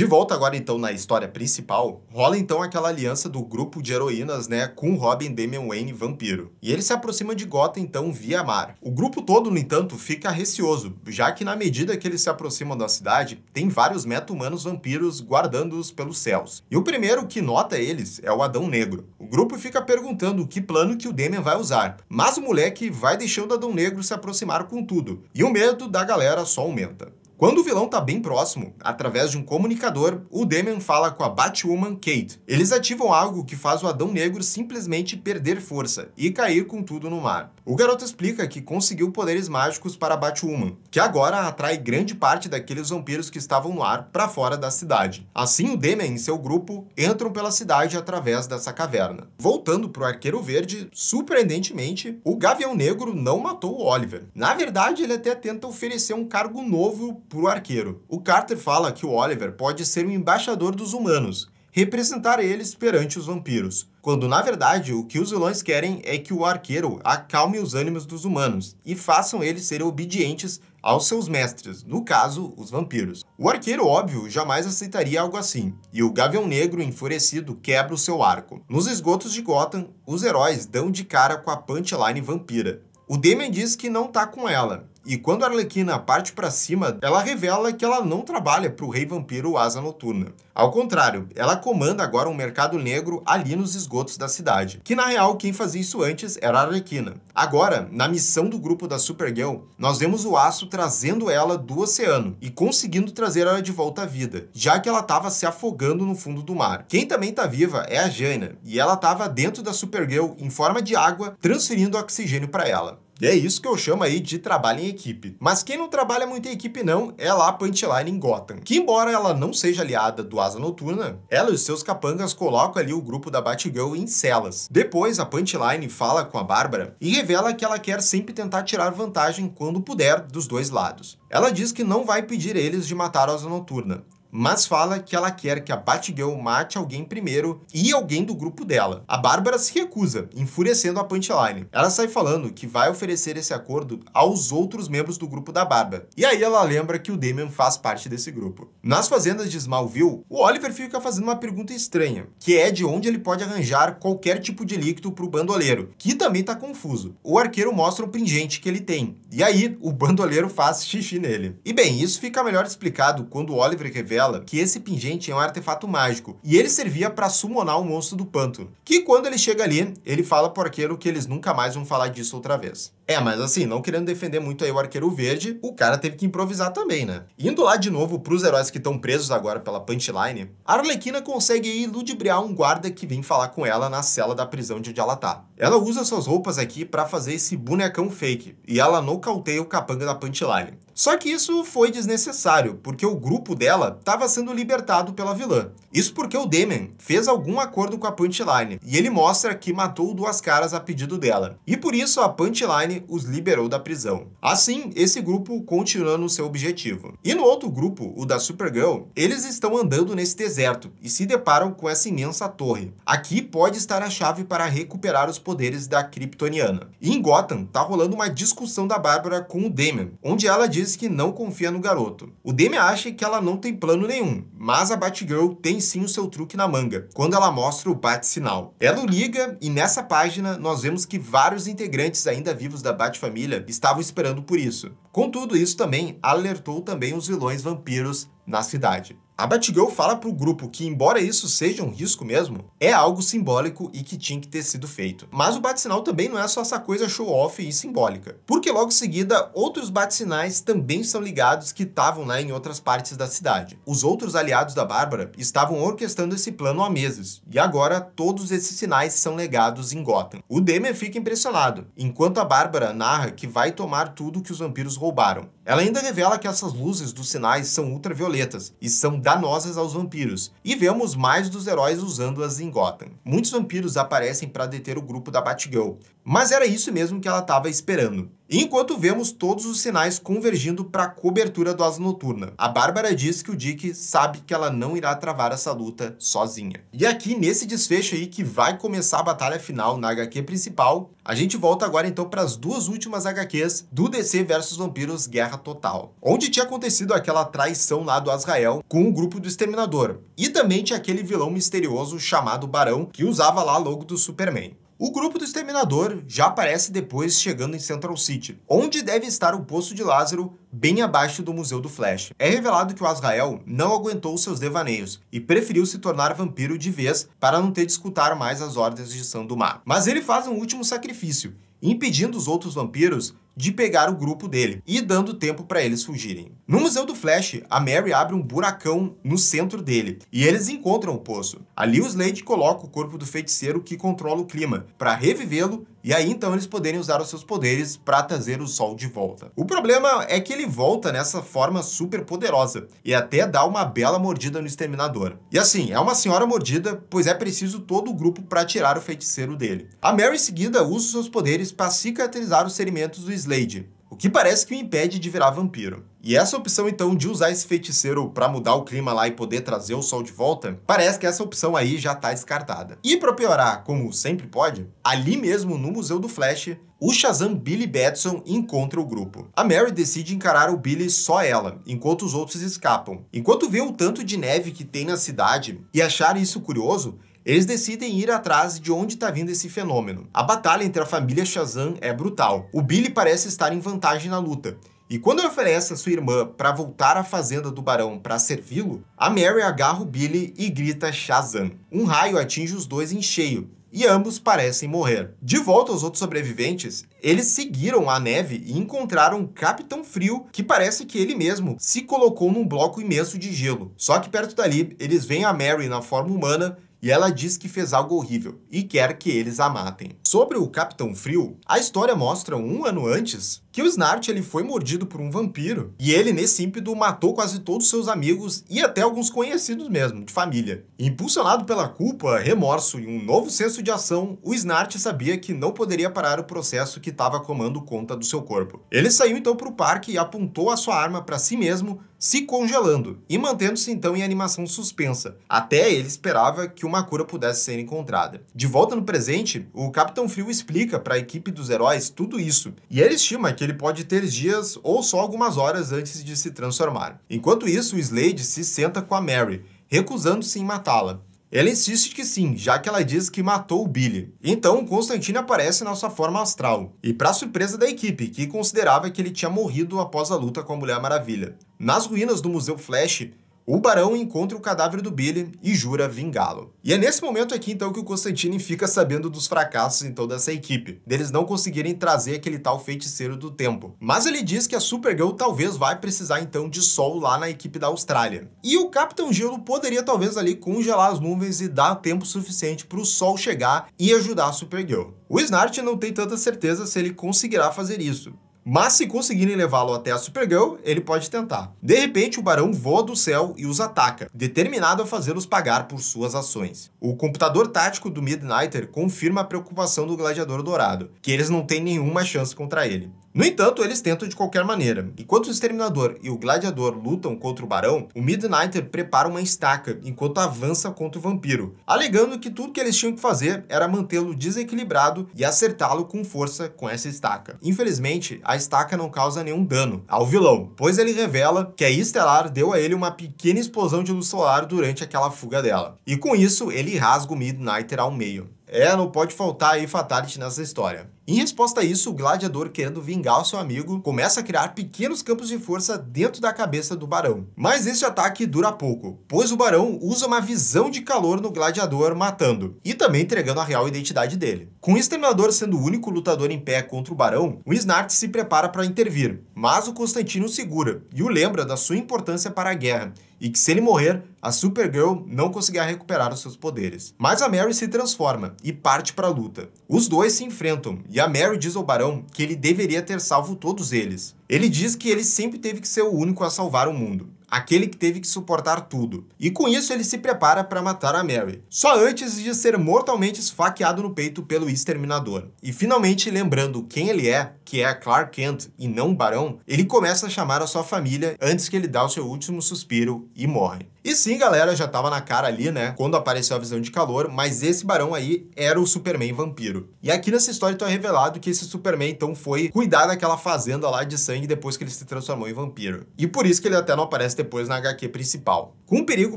de volta agora então na história principal, rola então aquela aliança do grupo de heroínas, né, com Robin, Damian Wayne e Vampiro. E ele se aproxima de Gotham então via mar. O grupo todo, no entanto, fica receoso, já que na medida que eles se aproximam da cidade, tem vários meta-humanos vampiros guardando-os pelos céus. E o primeiro que nota eles é o Adão Negro. O grupo fica perguntando que plano que o Damian vai usar, mas o moleque vai deixando o Adão Negro se aproximar com tudo. E o medo da galera só aumenta. Quando o vilão tá bem próximo, através de um comunicador, o Damian fala com a Batwoman Kate. Eles ativam algo que faz o Adão Negro simplesmente perder força e cair com tudo no mar. O garoto explica que conseguiu poderes mágicos para a Batwoman, que agora atrai grande parte daqueles vampiros que estavam no ar para fora da cidade. Assim, o Damian e seu grupo entram pela cidade através dessa caverna. Voltando pro Arqueiro Verde, surpreendentemente, o Gavião Negro não matou o Oliver. Na verdade, ele até tenta oferecer um cargo novo para o arqueiro. O Carter fala que o Oliver pode ser o embaixador dos humanos, representar eles perante os vampiros, quando na verdade o que os vilões querem é que o arqueiro acalme os ânimos dos humanos e façam eles serem obedientes aos seus mestres, no caso, os vampiros. O arqueiro, óbvio, jamais aceitaria algo assim, e o Gavião Negro, enfurecido, quebra o seu arco. Nos esgotos de Gotham, os heróis dão de cara com a punchline vampira. O Damian diz que não tá com ela, e quando a Arlequina parte para cima, ela revela que ela não trabalha para o Rei Vampiro Asa Noturna. Ao contrário, ela comanda agora um mercado negro ali nos esgotos da cidade. Que na real quem fazia isso antes era a Arlequina. Agora, na missão do grupo da Supergirl, nós vemos o Aço trazendo ela do oceano e conseguindo trazer ela de volta à vida, já que ela estava se afogando no fundo do mar. Quem também está viva é a Jaina, e ela estava dentro da Supergirl em forma de água, transferindo oxigênio para ela. E é isso que eu chamo aí de trabalho em equipe. Mas quem não trabalha muito em equipe não é lá a Punchline em Gotham. Que embora ela não seja aliada do Asa Noturna, ela e os seus capangas colocam ali o grupo da Batgirl em celas. Depois a Punchline fala com a Bárbara e revela que ela quer sempre tentar tirar vantagem quando puder dos dois lados. Ela diz que não vai pedir eles de matar a Asa Noturna, mas fala que ela quer que a Batgirl mate alguém primeiro e alguém do grupo dela. A Bárbara se recusa, enfurecendo a Punchline. Ela sai falando que vai oferecer esse acordo aos outros membros do grupo da Bárbara. E aí ela lembra que o Damian faz parte desse grupo. Nas fazendas de Smallville, o Oliver fica fazendo uma pergunta estranha, que é de onde ele pode arranjar qualquer tipo de líquido para o bandoleiro, que também tá confuso. O arqueiro mostra o pingente que ele tem, e aí o bandoleiro faz xixi nele. E bem, isso fica melhor explicado quando o Oliver revela que esse pingente é um artefato mágico, e ele servia para summonar o monstro do pântano, que quando ele chega ali, ele fala pro arqueiro que eles nunca mais vão falar disso outra vez. É, mas assim, não querendo defender muito aí o arqueiro verde, o cara teve que improvisar também, né? Indo lá de novo pros heróis que estão presos agora pela punchline, a Arlequina consegue aí ludibriar um guarda que vem falar com ela na cela da prisão de onde ela tá. Ela usa suas roupas aqui para fazer esse bonecão fake, e ela nocauteia o capanga da punchline. Só que isso foi desnecessário, porque o grupo dela estava sendo libertado pela vilã. Isso porque o Damian fez algum acordo com a Punchline, e ele mostra que matou duas caras a pedido dela. E por isso a Punchline os liberou da prisão. Assim, esse grupo continua no seu objetivo. E no outro grupo, o da Supergirl, eles estão andando nesse deserto e se deparam com essa imensa torre. Aqui pode estar a chave para recuperar os poderes da Kryptoniana. E em Gotham, tá rolando uma discussão da Bárbara com o Damian, onde ela diz diz que não confia no garoto. O Demi acha que ela não tem plano nenhum, mas a Batgirl tem sim o seu truque na manga, quando ela mostra o Bat-sinal. Ela o liga e nessa página nós vemos que vários integrantes ainda vivos da Bat-família estavam esperando por isso. Contudo, isso também alertou também os vilões vampiros na cidade. A Batgirl fala pro grupo que, embora isso seja um risco mesmo, é algo simbólico e que tinha que ter sido feito. Mas o bate-sinal também não é só essa coisa show-off e simbólica. Porque logo em seguida, outros bate-sinais também são ligados que estavam lá em outras partes da cidade. Os outros aliados da Bárbara estavam orquestrando esse plano há meses, e agora todos esses sinais são legados em Gotham. O Demian fica impressionado, enquanto a Bárbara narra que vai tomar tudo que os vampiros roubaram. Ela ainda revela que essas luzes dos sinais são ultravioletas e são danosas aos vampiros, e vemos mais dos heróis usando-as em Gotham. Muitos vampiros aparecem para deter o grupo da Batgirl, mas era isso mesmo que ela estava esperando. Enquanto vemos todos os sinais convergindo para a cobertura do Asa Noturna, a Bárbara diz que o Dick sabe que ela não irá travar essa luta sozinha. E aqui nesse desfecho aí que vai começar a batalha final na HQ principal, a gente volta agora então para as duas últimas HQs do DC versus Vampiros Guerra Total, onde tinha acontecido aquela traição lá do Azrael com o grupo do Exterminador, e também tinha aquele vilão misterioso chamado Barão que usava lá logo do Superman. O grupo do Exterminador já aparece depois chegando em Central City, onde deve estar o Poço de Lázaro, bem abaixo do Museu do Flash. É revelado que o Azrael não aguentou seus devaneios e preferiu se tornar vampiro de vez para não ter de escutar mais as ordens de São do Mar. Mas ele faz um último sacrifício, impedindo os outros vampiros de pegar o grupo dele e dando tempo para eles fugirem. No Museu do Flash, a Mary abre um buracão no centro dele e eles encontram o poço. Ali o Slade coloca o corpo do feiticeiro que controla o clima para revivê-lo e aí então eles poderem usar os seus poderes para trazer o sol de volta. O problema é que ele volta nessa forma super poderosa e até dá uma bela mordida no exterminador. E assim, é uma senhora mordida, pois é preciso todo o grupo para tirar o feiticeiro dele. A Mary em seguida usa seus poderes para cicatrizar os ferimentos do Slade, o que parece que o impede de virar vampiro. E essa opção então de usar esse feiticeiro para mudar o clima lá e poder trazer o sol de volta, parece que essa opção aí já tá descartada. E para piorar, como sempre pode, ali mesmo no Museu do Flash, o Shazam Billy Batson encontra o grupo. A Mary decide encarar o Billy só ela, enquanto os outros escapam. Enquanto vê o tanto de neve que tem na cidade e achar isso curioso, eles decidem ir atrás de onde está vindo esse fenômeno. A batalha entre a família Shazam é brutal. O Billy parece estar em vantagem na luta. E quando ele oferece a sua irmã para voltar à fazenda do barão para servi-lo, a Mary agarra o Billy e grita Shazam. Um raio atinge os dois em cheio, e ambos parecem morrer. De volta aos outros sobreviventes, eles seguiram a neve e encontraram um Capitão Frio que parece que ele mesmo se colocou num bloco imenso de gelo. Só que perto dali, eles veem a Mary na forma humana e ela diz que fez algo horrível e quer que eles a matem. Sobre o Capitão Frio, a história mostra um ano antes que o Snart ele foi mordido por um vampiro e ele, nesse ímpeto, matou quase todos seus amigos e até alguns conhecidos mesmo, de família. Impulsionado pela culpa, remorso e um novo senso de ação, o Snart sabia que não poderia parar o processo que estava tomando conta do seu corpo. Ele saiu então para o parque e apontou a sua arma para si mesmo, se congelando e mantendo-se então em animação suspensa, até ele esperava que uma cura pudesse ser encontrada. De volta no presente, o Capitão Frio explica para a equipe dos heróis tudo isso, e ele estima que ele pode ter dias ou só algumas horas antes de se transformar. Enquanto isso, Slade se senta com a Mary, recusando-se em matá-la. Ela insiste que sim, já que ela diz que matou o Billy. Então, Constantine aparece na sua forma astral, e para surpresa da equipe, que considerava que ele tinha morrido após a luta com a Mulher Maravilha. Nas ruínas do Museu Flash, o Barão encontra o cadáver do Billy e jura vingá-lo. E é nesse momento aqui então que o Constantine fica sabendo dos fracassos em toda essa equipe, deles não conseguirem trazer aquele tal feiticeiro do tempo. Mas ele diz que a Supergirl talvez vai precisar então de sol lá na equipe da Austrália. E o Capitão Gelo poderia talvez ali congelar as nuvens e dar tempo suficiente para o sol chegar e ajudar a Supergirl. O Snart não tem tanta certeza se ele conseguirá fazer isso. Mas se conseguirem levá-lo até a Supergirl, ele pode tentar. De repente, o Barão voa do céu e os ataca, determinado a fazê-los pagar por suas ações. O computador tático do Midnighter confirma a preocupação do Gladiador Dourado, que eles não têm nenhuma chance contra ele. No entanto, eles tentam de qualquer maneira. Enquanto o Exterminador e o Gladiador lutam contra o Barão, o Midnighter prepara uma estaca enquanto avança contra o vampiro, alegando que tudo que eles tinham que fazer era mantê-lo desequilibrado e acertá-lo com força com essa estaca. Infelizmente, a estaca não causa nenhum dano ao vilão, pois ele revela que a Estelar deu a ele uma pequena explosão de luz solar durante aquela fuga dela. E com isso, ele rasga o Midnighter ao meio. É, não pode faltar aí Fatality nessa história. Em resposta a isso, o gladiador, querendo vingar o seu amigo, começa a criar pequenos campos de força dentro da cabeça do barão. Mas esse ataque dura pouco, pois o barão usa uma visão de calor no gladiador, matando, e também entregando a real identidade dele. Com o exterminador sendo o único lutador em pé contra o barão, o Snart se prepara para intervir, mas o Constantino segura e o lembra da sua importância para a guerra e que se ele morrer, a Supergirl não conseguirá recuperar os seus poderes. Mas a Mary se transforma e parte para a luta. Os dois se enfrentam e a Mary diz ao Barão que ele deveria ter salvo todos eles. Ele diz que ele sempre teve que ser o único a salvar o mundo aquele que teve que suportar tudo. E com isso ele se prepara para matar a Mary, só antes de ser mortalmente esfaqueado no peito pelo Exterminador. E finalmente lembrando quem ele é, que é Clark Kent e não Barão, ele começa a chamar a sua família antes que ele dá o seu último suspiro e morre. E sim, galera, já tava na cara ali, né, quando apareceu a visão de calor, mas esse barão aí era o Superman vampiro. E aqui nessa história então é revelado que esse Superman então foi cuidar daquela fazenda lá de sangue depois que ele se transformou em vampiro. E por isso que ele até não aparece depois na HQ principal. Com o perigo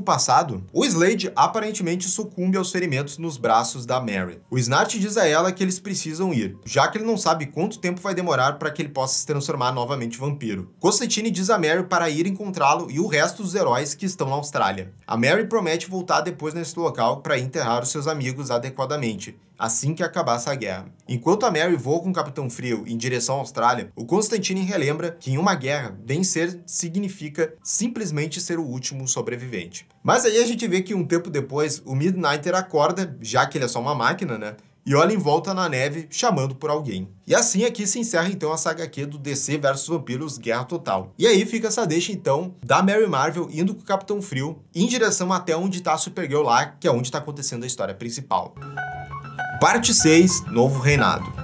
passado, o Slade aparentemente sucumbe aos ferimentos nos braços da Mary. O Snart diz a ela que eles precisam ir, já que ele não sabe quanto tempo vai demorar para que ele possa se transformar novamente em vampiro. Constantine diz a Mary para ir encontrá-lo e o resto dos heróis que estão Austrália. A Mary promete voltar depois nesse local para enterrar os seus amigos adequadamente, assim que acabasse a guerra. Enquanto a Mary voa com o Capitão Frio em direção à Austrália, o Constantine relembra que em uma guerra, vencer significa simplesmente ser o último sobrevivente. Mas aí a gente vê que um tempo depois, o Midnighter acorda, já que ele é só uma máquina, né? E olha em volta na neve chamando por alguém. E assim aqui se encerra então a saga aqui do DC vs Vampiros Guerra Total. E aí fica essa deixa então da Mary Marvel indo com o Capitão Frio em direção até onde está a Supergirl lá, que é onde está acontecendo a história principal. Parte 6, Novo Reinado.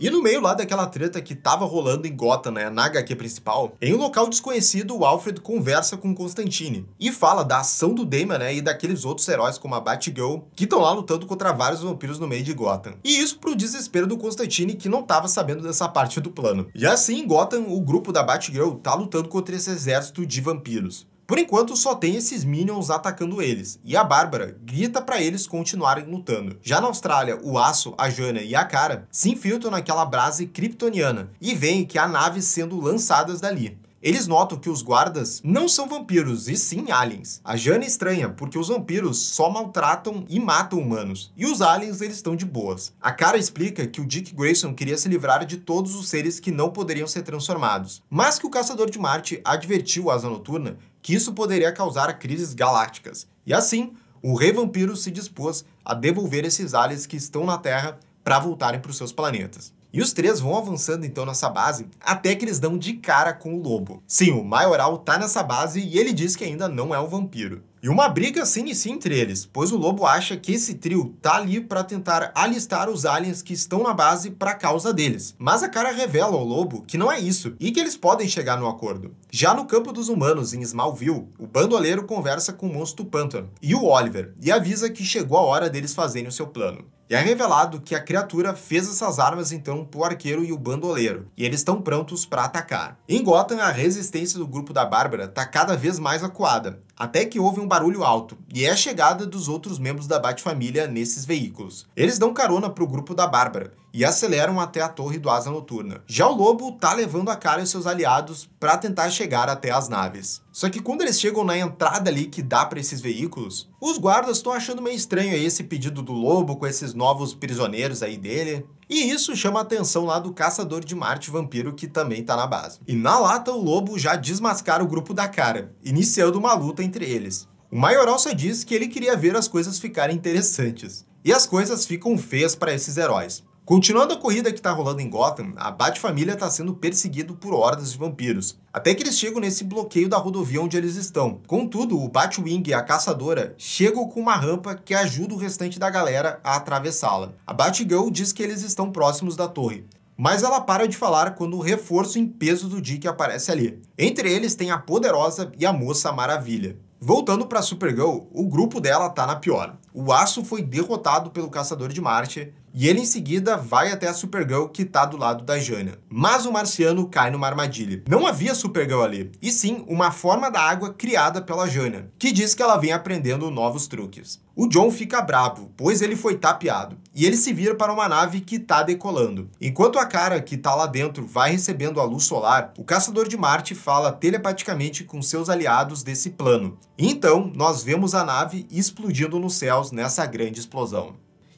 E no meio lá daquela treta que tava rolando em Gotham, né, na HQ principal, em um local desconhecido, o Alfred conversa com Constantine e fala da ação do Damon, né, e daqueles outros heróis como a Batgirl, que estão lá lutando contra vários vampiros no meio de Gotham. E isso pro desespero do Constantine, que não tava sabendo dessa parte do plano. E assim, em Gotham, o grupo da Batgirl tá lutando contra esse exército de vampiros. Por enquanto, só tem esses Minions atacando eles, e a Bárbara grita para eles continuarem lutando. Já na Austrália, o Aço, a Jana e a Cara se infiltram naquela brase kryptoniana e veem que há naves sendo lançadas dali. Eles notam que os guardas não são vampiros, e sim aliens. A Jana estranha, porque os vampiros só maltratam e matam humanos, e os aliens eles estão de boas. A cara explica que o Dick Grayson queria se livrar de todos os seres que não poderiam ser transformados, mas que o Caçador de Marte advertiu o Asa Noturna que isso poderia causar crises galácticas. E assim, o Rei Vampiro se dispôs a devolver esses aliens que estão na Terra para voltarem para os seus planetas. E os três vão avançando então nessa base até que eles dão de cara com o lobo. Sim, o Maioral tá nessa base e ele diz que ainda não é um vampiro. E uma briga se inicia entre eles, pois o lobo acha que esse trio tá ali para tentar alistar os aliens que estão na base para causa deles. Mas a cara revela ao lobo que não é isso e que eles podem chegar no acordo. Já no campo dos humanos, em Smallville, o bandoleiro conversa com o monstro pântano e o Oliver e avisa que chegou a hora deles fazerem o seu plano. E é revelado que a criatura fez essas armas então pro arqueiro e o bandoleiro, e eles estão prontos para atacar. Em Gotham, a resistência do grupo da Bárbara tá cada vez mais acuada, até que houve um barulho alto, e é a chegada dos outros membros da Bat-família nesses veículos. Eles dão carona pro grupo da Bárbara e aceleram até a torre do Asa Noturna. Já o Lobo tá levando a cara e seus aliados para tentar chegar até as naves. Só que quando eles chegam na entrada ali que dá para esses veículos, os guardas estão achando meio estranho esse pedido do Lobo com esses novos prisioneiros aí dele. E isso chama a atenção lá do caçador de Marte vampiro que também tá na base. E na lata o lobo já desmascara o grupo da cara, iniciando uma luta entre eles. O Maioral só diz que ele queria ver as coisas ficarem interessantes. E as coisas ficam feias para esses heróis. Continuando a corrida que está rolando em Gotham, a Bat-família está sendo perseguido por hordas de vampiros, até que eles chegam nesse bloqueio da rodovia onde eles estão. Contudo, o Batwing e a caçadora chegam com uma rampa que ajuda o restante da galera a atravessá-la. A Batgirl diz que eles estão próximos da torre, mas ela para de falar quando o reforço em peso do Dick aparece ali. Entre eles tem a Poderosa e a Moça Maravilha. Voltando para Supergirl, o grupo dela tá na pior. O Aço foi derrotado pelo Caçador de Marte e ele em seguida vai até a Supergirl que tá do lado da Jânia. Mas o marciano cai numa armadilha. Não havia Supergirl ali, e sim uma forma da água criada pela Jânia, que diz que ela vem aprendendo novos truques. O John fica bravo, pois ele foi tapeado, e ele se vira para uma nave que tá decolando. Enquanto a cara que tá lá dentro vai recebendo a luz solar, o caçador de Marte fala telepaticamente com seus aliados desse plano. Então, nós vemos a nave explodindo nos céus nessa grande explosão.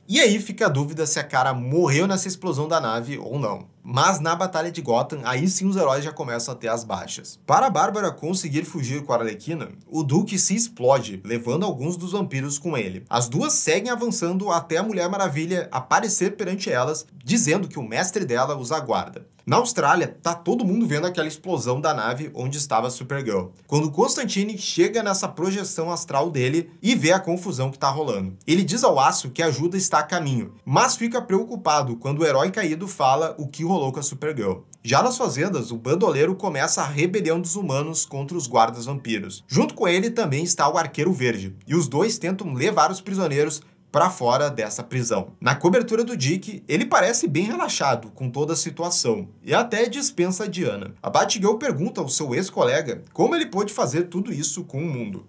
E aí fica a dúvida se a cara morreu nessa explosão da nave ou não. Mas na Batalha de Gotham, aí sim os heróis já começam a ter as baixas. Para a Bárbara conseguir fugir com a Arlequina, o Duque se explode, levando alguns dos vampiros com ele. As duas seguem avançando até a Mulher Maravilha aparecer perante elas, dizendo que o mestre dela os aguarda. Na Austrália, tá todo mundo vendo aquela explosão da nave onde estava a Supergirl. Quando Constantine chega nessa projeção astral dele e vê a confusão que tá rolando. Ele diz ao Aço que a ajuda está a caminho, mas fica preocupado quando o herói caído fala o que rolou com a Supergirl. Já nas fazendas, o bandoleiro começa a rebelião dos humanos contra os guardas vampiros. Junto com ele também está o arqueiro verde, e os dois tentam levar os prisioneiros para fora dessa prisão. Na cobertura do Dick, ele parece bem relaxado com toda a situação e até dispensa a Diana. A Batgirl pergunta ao seu ex-colega como ele pôde fazer tudo isso com o mundo.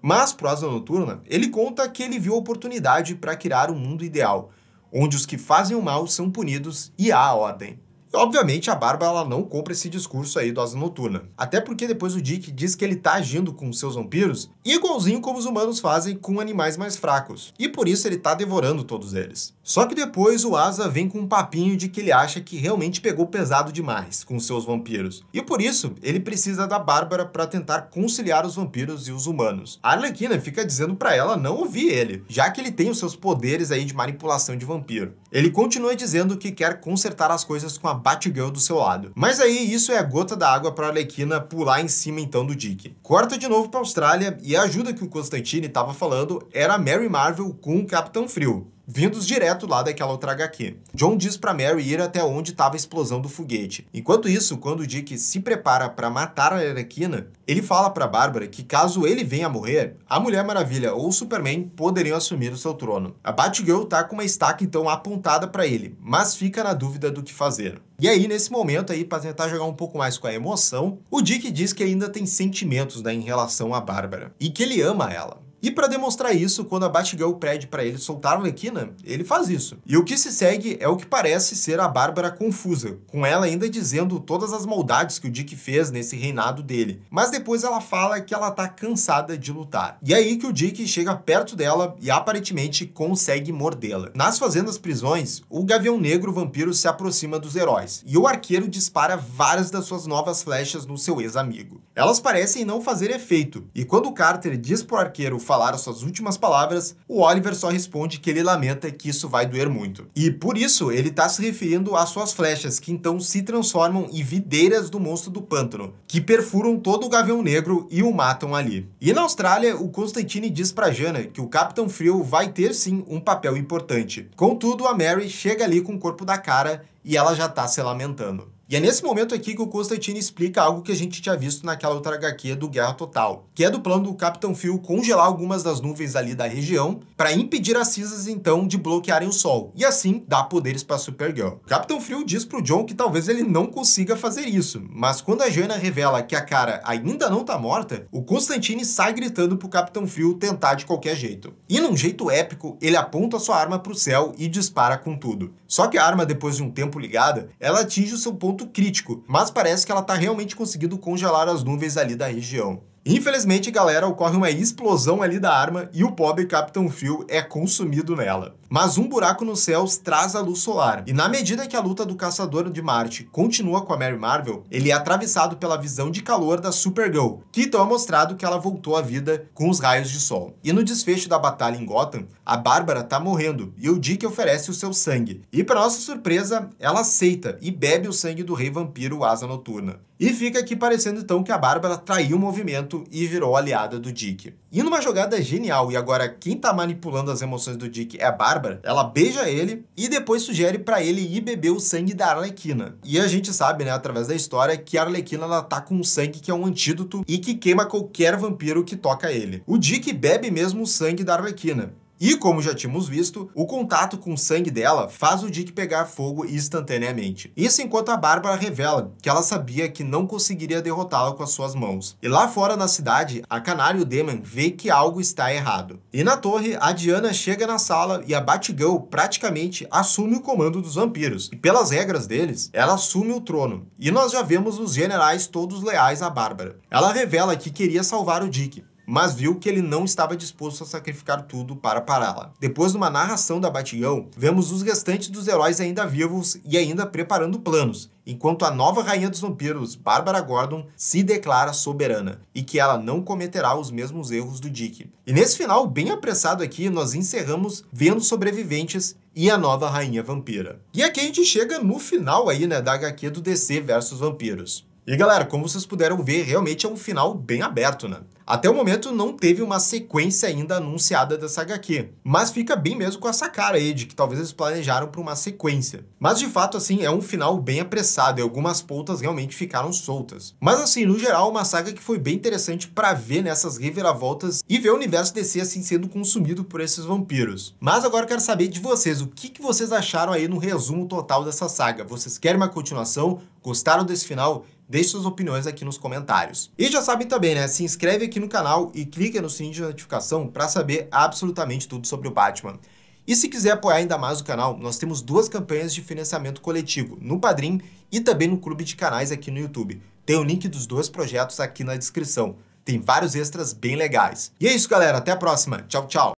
Mas, pro Asa Noturna, ele conta que ele viu a oportunidade para criar um mundo ideal, onde os que fazem o mal são punidos e há ordem. E, obviamente, a Barba ela não compra esse discurso aí do Asa Noturna. Até porque depois o Dick diz que ele tá agindo com seus vampiros igualzinho como os humanos fazem com animais mais fracos. E por isso ele tá devorando todos eles. Só que depois o Asa vem com um papinho de que ele acha que realmente pegou pesado demais com seus vampiros. E por isso ele precisa da Bárbara para tentar conciliar os vampiros e os humanos. A Arlequina fica dizendo para ela não ouvir ele, já que ele tem os seus poderes aí de manipulação de vampiro. Ele continua dizendo que quer consertar as coisas com a Batgirl do seu lado. Mas aí isso é a gota da água para a Arlequina pular em cima então do Dick. Corta de novo para Austrália e a ajuda que o Constantine estava falando era a Mary Marvel com o Capitão Frio vindos direto lá daquela outra HQ. John diz para Mary ir até onde estava a explosão do foguete. Enquanto isso, quando Dick se prepara para matar a Arlequina, ele fala para Bárbara que caso ele venha a morrer, a Mulher Maravilha ou o Superman poderiam assumir o seu trono. A Batgirl tá com uma estaca então apontada para ele, mas fica na dúvida do que fazer. E aí, nesse momento aí, para tentar jogar um pouco mais com a emoção, o Dick diz que ainda tem sentimentos né, em relação a Bárbara e que ele ama ela. E para demonstrar isso, quando a Batgirl pede para ele soltar a Arlequina, ele faz isso. E o que se segue é o que parece ser a Bárbara confusa, com ela ainda dizendo todas as maldades que o Dick fez nesse reinado dele. Mas depois ela fala que ela tá cansada de lutar. E é aí que o Dick chega perto dela e aparentemente consegue mordê-la. Nas fazendas prisões, o Gavião Negro vampiro se aproxima dos heróis, e o arqueiro dispara várias das suas novas flechas no seu ex-amigo. Elas parecem não fazer efeito, e quando o Carter diz pro arqueiro falar as suas últimas palavras, o Oliver só responde que ele lamenta que isso vai doer muito. E por isso ele está se referindo às suas flechas, que então se transformam em videiras do monstro do pântano, que perfuram todo o Gavião Negro e o matam ali. E na Austrália, o Constantine diz para Jana que o Capitão Frio vai ter sim um papel importante. Contudo, a Mary chega ali com o corpo da cara e ela já tá se lamentando. E é nesse momento aqui que o Constantine explica algo que a gente tinha visto naquela outra HQ do Guerra Total, que é do plano do Capitão Phil congelar algumas das nuvens ali da região para impedir as cinzas então de bloquearem o Sol e assim dar poderes para Supergirl. O Capitão Phil diz pro John que talvez ele não consiga fazer isso, mas quando a Jana revela que a cara ainda não tá morta, o Constantine sai gritando pro Capitão Phil tentar de qualquer jeito. E num jeito épico, ele aponta sua arma pro céu e dispara com tudo. Só que a arma depois de um tempo ligada, ela atinge o seu ponto ponto crítico, mas parece que ela está realmente conseguindo congelar as nuvens ali da região. Infelizmente, galera, ocorre uma explosão ali da arma e o pobre Capitão Phil é consumido nela. Mas um buraco nos céus traz a luz solar, e na medida que a luta do Caçador de Marte continua com a Mary Marvel, ele é atravessado pela visão de calor da Supergirl, que então é mostrado que ela voltou à vida com os raios de sol. E no desfecho da batalha em Gotham, a Bárbara tá morrendo e o Dick oferece o seu sangue. E para nossa surpresa, ela aceita e bebe o sangue do rei vampiro Asa Noturna. E fica aqui parecendo então que a Bárbara traiu o movimento e virou aliada do Dick. E numa jogada genial, e agora quem tá manipulando as emoções do Dick é a Bárbara, ela beija ele e depois sugere para ele ir beber o sangue da Arlequina. E a gente sabe, né, através da história, que a Arlequina ela tá com um sangue que é um antídoto e que queima qualquer vampiro que toca ele. O Dick bebe mesmo o sangue da Arlequina. E como já tínhamos visto, o contato com o sangue dela faz o Dick pegar fogo instantaneamente. Isso enquanto a Bárbara revela que ela sabia que não conseguiria derrotá-la com as suas mãos. E lá fora na cidade, a Canário Demon vê que algo está errado. E na torre, a Diana chega na sala e a Batgirl praticamente assume o comando dos vampiros. E pelas regras deles, ela assume o trono. E nós já vemos os generais todos leais à Bárbara. Ela revela que queria salvar o Dick, mas viu que ele não estava disposto a sacrificar tudo para pará-la. Depois de uma narração da Batgirl, vemos os restantes dos heróis ainda vivos e ainda preparando planos, enquanto a nova rainha dos vampiros, Bárbara Gordon, se declara soberana e que ela não cometerá os mesmos erros do Dick. E nesse final bem apressado aqui, nós encerramos vendo sobreviventes e a nova rainha vampira. E aqui a gente chega no final aí, né, da HQ do DC versus vampiros. E galera, como vocês puderam ver, realmente é um final bem aberto, né? Até o momento não teve uma sequência ainda anunciada dessa HQ, mas fica bem mesmo com essa cara aí de que talvez eles planejaram para uma sequência. Mas de fato, assim, é um final bem apressado e algumas pontas realmente ficaram soltas. Mas assim, no geral, uma saga que foi bem interessante para ver nessas reviravoltas e ver o universo DC assim sendo consumido por esses vampiros. Mas agora quero saber de vocês, o que, que vocês acharam aí no resumo total dessa saga? Vocês querem uma continuação? Gostaram desse final? Deixe suas opiniões aqui nos comentários. E já sabem também, né? Se inscreve aqui no canal e clica no sininho de notificação para saber absolutamente tudo sobre o Batman. E se quiser apoiar ainda mais o canal, nós temos duas campanhas de financiamento coletivo, no Padrim e também no Clube de Canais aqui no YouTube. Tem o link dos dois projetos aqui na descrição. Tem vários extras bem legais. E é isso, galera. Até a próxima. Tchau, tchau.